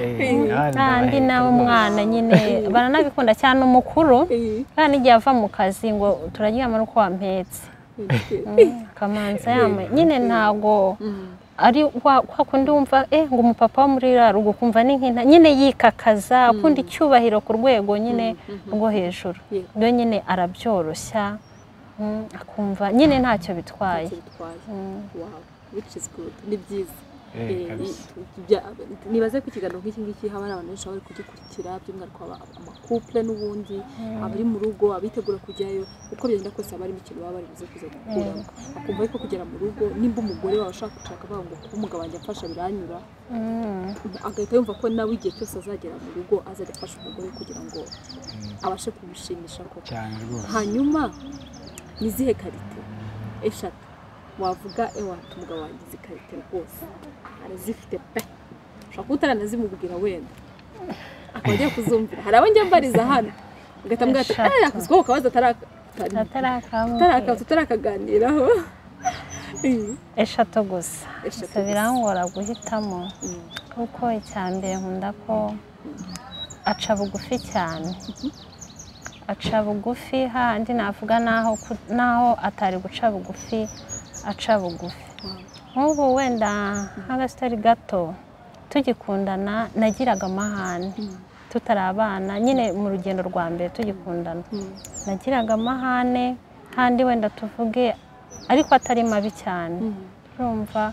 Eh, abana kandi nawe umwana nyine. Baranabikunda cyane umukuru. Eh, kandi igihe ava mu kazi ngo turaryama nuko wampetse. Okay. Mm, akamanza yambaye. Nyine ntago Mm, ari wa kwa kundi wumva eh ngo umupapa wo muri rarugo ukumva ni nk'inta. Nyine yikakaza akunda icyubahiro ku rwego nyine rwo hejuru. Yo nyine arabyoroshya mm, akumva nyine ntacyo bitwaye. Which is good. Ni byiza. Eh, Eh, nibaze ko ikiganiro nk'iki ngiki haba hari abantu benshi bari kugikurikira by'umwihariko amakouple n'ubundi abari mu rugo abitegura kujyayo uko byagenda kose haba harimo ikintu baba bari buze kuza gukuramo. Akumva ariko kugera mu rugo nimba umugore wawe ashaka gushaka avuga ngo kuba umugabo wanjye amfasha biranyura. Mm. agahita yumva ko nawe igihe cyose azagera mu rugo azajya afasha umugore kugira ngo abashe kumushimisha koko. Hanyuma ni izihe karite? Eshatu. Wavuga ewa umugabo wanjye izi karite rwose arazifite pe. Ushobora kuba utaranazimubwira wenda. Akaba agiye kuzumvira. Hari abo njya mbariza hano. Ugahita mbwira ati eee akazi ko kabazo atarakaza tutarakaganiraho eshatu gusa. Gusa birangora guhitamo. Kuko icya mbere nkunda ko aca bugufi cyane. Aca bugufi hahandi navuga naho atari guca bugufi aca bugufi nk'ubu wenda nk'agasitari gato tugikundana nagiraga amahane. Tutari abana nyine mu rugendo rwa mbere tugikundana. Nagiraga amahane kandi wenda tuvuge ariko atari mabi cyane. Urumva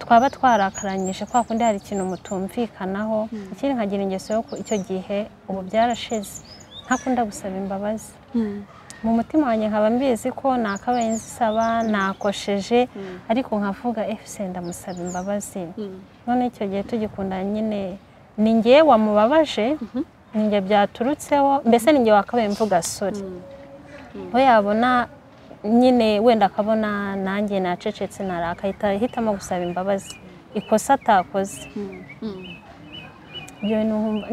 twaba twarakaranyije kwa kundi hari ikintu mutumvikanaho. Ikindi nkagira ingeso yo icyo gihe ubu byarashize. Ntakunda gusaba imbabazi. Mu mutima wanjye nkaba mbizi ko nakabaye nzisaba nakosheje ariko nkavuga efuse ndamusaba imbabazi. None icyo gihe tugikundana nyine. Ni ngewe wamubabaje ni nge byaturutseho mbese ni nge wakabaye mvuga sori we yabona nyine wenda akabona nanjye nacecetse nara akahita ahitamo gusaba imbabazi. Ikosa atakoze.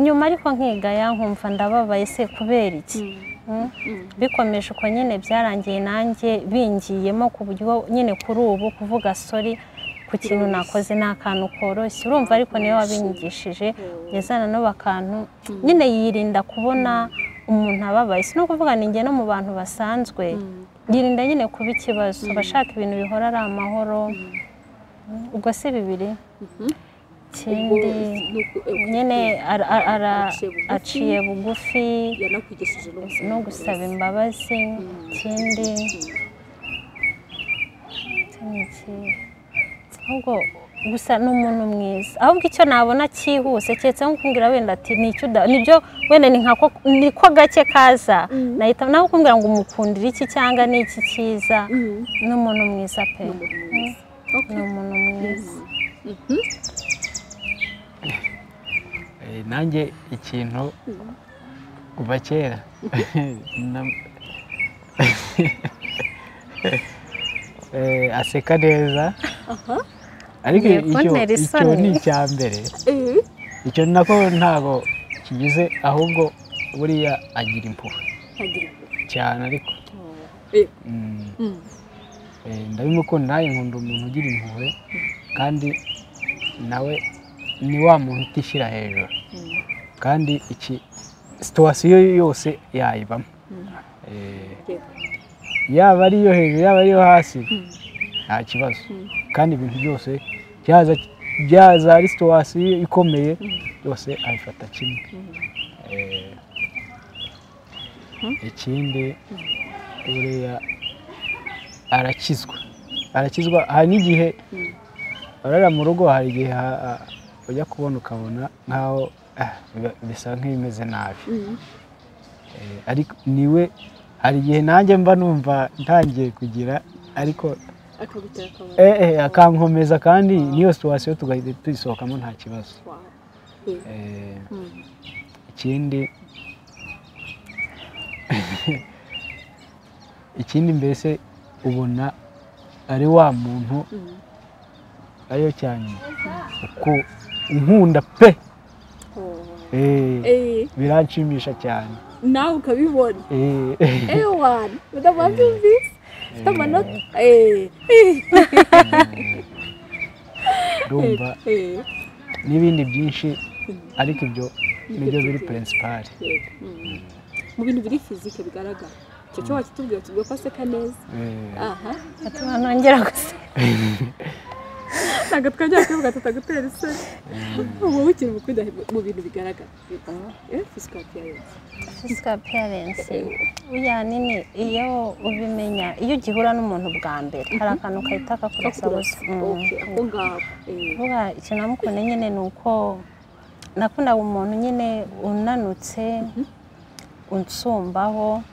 Nyuma ariko nkigaya nkumva ndababaye se kubera iki. Bikomeje uko nyine byarangiye nanjye bingiyemo ku buryo nyine kuri ubu kuvuga sori ku kintu nakoze ni akantu koroshye. Urumva ariko ni we wabinyigishije yazana no akantu nyine yirinda kubona umuntu ababaye. Si no kuvuga ni njye no mu bantu basanzwe. Yirinda nyine kuba ikibazo. Abashaka ibintu bihora ari amahoro. Ubwo si bibiri? Ikindi nyine aciye bugufi no gusaba imbabazi ikindi ikindi iki- ahubwo gusa ni umuntu mwiza. Ahubwo icyo nabona cyihuse keretse nko kumbwira wenda ati ni byo wenda ni nkako niko gake kaza. Nahita nawe kumbwira ngo umukundire iki cyangwa ni iki cyiza. Ni umuntu mwiza pe. Ni umuntu mwiza. Eh, nanjye ikintu kuva kera. Eh, aseka neza. Ariko icyo ni icya mbere. Icyo nako ntabwo kigize ahubwo buriya agira impuhwe. Cyane ariko. Mm, eh, ndabimukunda nawe nkunda umuntu ugira impuhwe kandi nawe ni wa muntu utishyira hejuru. Kandi iki situwasiyo yose yayibamo. Eh, yaba ari iyo hejuru yaba ari iyo hasi nta kibazo. Kandi ibintu byose byaza ari situwasiyo ikomeye yose abifata kimwe. Eh, ikindi buriya arakizwa. Arakizwa hari n'igihe urara mu rugo hari igihe ujya kubona ukabona nk'aho ah, bisa nk'ibimeze nabi. Eh, ariko ni we hari igihe nanjye mba numva ntangiye kugira ariko eh, eh, akankomeza kandi n'iyo situwasiyo tugahita tuyisohokamo nta kibazo. Mm. ikindi ikindi mbese ubona ari wa muntu Mm. ariyo cyane uko nkunda pe! Biranshimisha cyane nawe ukabibona Eh, ewana udababyumvise ufite amanota Eh, ndumva eh, n'ibindi byinshi ariko ibyo ni byo biri pirinsipari yego. Mm. mu bintu biri fizike bigaragara icyo cyo wakitubwira tubwira ko aseka neza. Aha. Atuma nongera gusa ntabwo twajya kuvuga tutagutera isoni. Wowe ukiri mukunda mu bintu bigaragara. Physical appearance. Physical appearance. Buriya nini iyo ubimenya iyo ugihura n'umuntu bwa mbere hari akantu kahita kakurasabuza Okay, ako ngako Eh, vuga ikintu namukunda nyine ni uko nakundaga umuntu nyine unanutse unsumbaho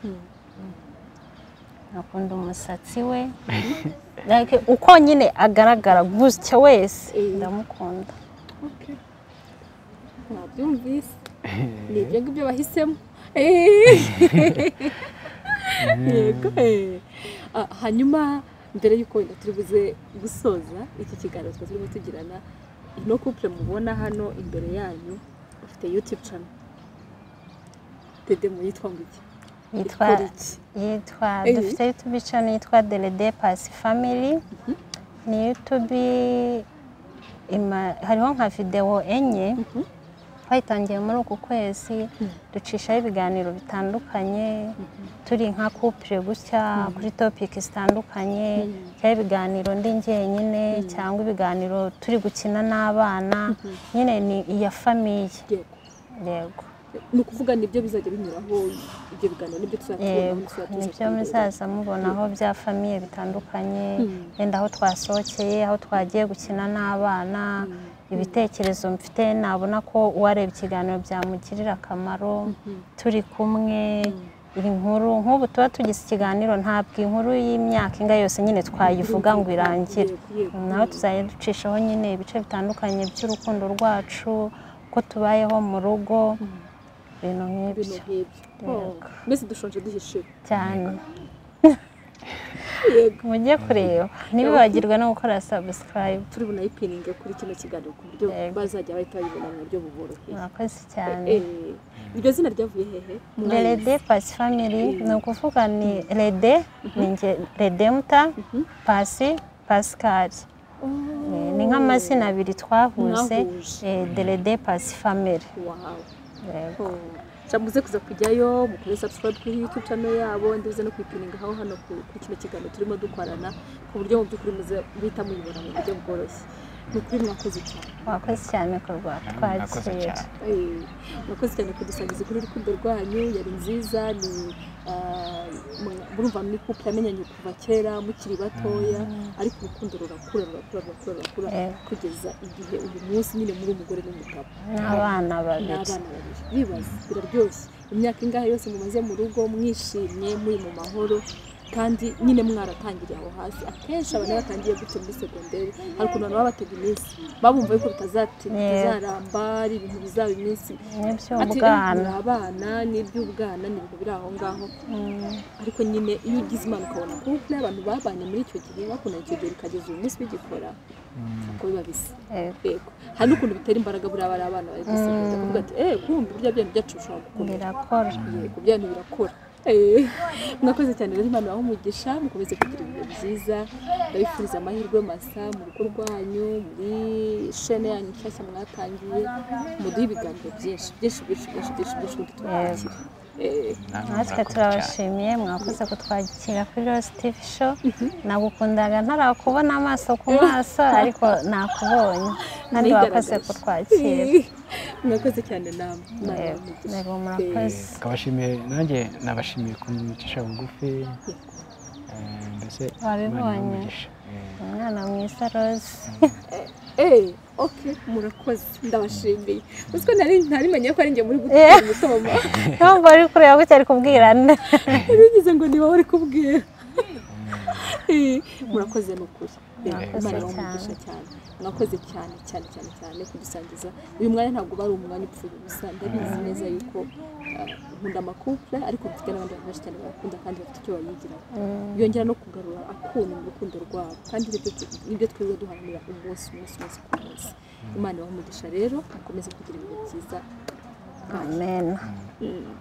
nakunda umusatsi we uko nyine agaragara gutya wese Eh. ndamukunda okay. mwabyumvise ni ibyo ngibyo bahisemo Eh. yego eh. Ah, hanyuma mbere y'uko wenda turi buze gusoza iki kiganiro twari turimo tugirana ino couple mubona hano imbere yanyu bafite youtube channel dede muyitwa ngo yitwa iki? Yitwa Eh. dufite youtube channel yitwa derede pasi family. Ni youtube ima- hariho nka videwo enye Mhm. twayitangiye muri uku kwezi ducishaho ibiganiro bitandukanye turi nka couple gutya kuri topiki zitandukanye cyangwa ibiganiro ndi njyenyine cyangwa ibiganiro turi gukina n'abana. Nyine ni iya famiye Yego. Ni ukuvuga ni byo bizajya binyuraho ibyo biganiro ni byo tuzatubona yego ni byo muzaza mubonaho bya famiye bitandukanye Mm. wenda aho twasohokeye aho twagiye gukina n'abana ibitekerezo mfite nabona ko uwareba ikiganiro byamugirira akamaro turi kumwe inkuru nk'ubu tuba tugize ikiganiro ntabwo inkuru y'imyaka inga yose nyine twayivuga ngo irangire. Nawe tuzajya ducishaho nyine ibice bitandukanye by'urukundo rwacu uko tubayeho mu rugo ibintu nk'ibyo mbese dushonje duhishiwe cyane yego mujye kureba ntibibagirwe no gukora subscribe? Turi bunayipininge kuri kino kiganiro ku buryo bazajya bahita bayibona mu buryo buboroheye murakoze cyane Eh, iryo zina ryavuye hehe ni rede pasi family? Ni ukuvuga ni rede ni nge redemuta pasi pasikari ni nk'amazina abiri twahuze eh, de rede pasi Yego. Muze kuza kujyayo mukore subscribe kuri youtube channel yabo ndetse no kuyipininga aho hano ku- kuri kino kiganiro turimo dukorana ku buryo mu by'ukuri muze guhita muyibona mu buryo bworoshye. Ni ukuri mwakoze cyane. Mwakoze cyane kurwa mwakoze twakira cyane. Eh, murakoze cyane kudusangiza kuri urukundo rwanyu yari nziza ni murumva ni couple yamenyanye kuva kera mukiri batoya ariko urukundo rurakura rurakura rurakura rurakura Yego. kugeza igihe uyu munsi nyine muri umugore n'umugabo. N'abana babiri. n'abana babiri. Bibaza biraryoshye imyaka ingahe yose mumaze mu rugo mwishimye muri mu mahoro kandi nyine mwaratangiriye aho hasi. Akenshi abana batangiye gutya muri segonderi hari ukuntu abantu baba batega iminsi. Babumva yuko bitazaramba ari ibintu bizaba iminsi. "Eh, abana n'iby'ubwana ni ibintu biri aho ngaho. Ariko nyine iyo ugize imana ukabona couple abantu babanye muri icyo gihe bakundana icyo gihe bikageza uyu munsi bigikora. Uko biba bisa. Yego. hari n'ukuntu bitera imbaraga buriya bari abana bari gusigaza kuvuga ati eee kumva ibyo bintu byacu bishobora gukomera birakora. Yego bya bintu birakora. Eh, mwakoze cyane rero imana ibahe umugisha mukomeze kugira ibihe byiza ndabifuriza amahirwe masa mu rugo rwanyu muri shene yanyu nshyashya mwatangiye muduhe ibiganiro byinshi byinshi byinshi byinshi byinshi byinshi Eh, natwe turabashimiye mwakoze kutwakira kuri Rose TV show. Nagukundaga ntarakubona amaso ku maso ariko nakubonye. Kandi wakoze kutwakira. Mwakoze cyane yego murakoze. Tukabashimiye nanjye nabashimiye kunyicisha bugufi. Eh, mbese Wabibonye. Eh, umwana mwiza Rose Eh, okay, murakoze ndabashimiye. Uziko nari ntarimenye ko ari njye muri gutera umutoma ntabwo ari kureba gutya ari kubwirana. Bigize ngo ni wowe uri kubwira. Eh, murakoze ni ukuri imana ibahe cyane. Mwakoze cyane cyane cyane cyane kudusangiza. Uyu mwanya ntabwo uba ari umwanya upfuye ubusa ndabizi neza yuko ah, nkunda amakupure ariko mfite n'abandi bantu benshi cyane barakunda kandi bafite icyo bayigiraho. Yongera no kugarura akuntu mu rukundo rwabo. Kandi ni byo twirirwa duharanira umunsi umunsi umunsi ku munsi. Imana ibahe umugisha rero mukomeze kugira ibihe byiza amen. Mm.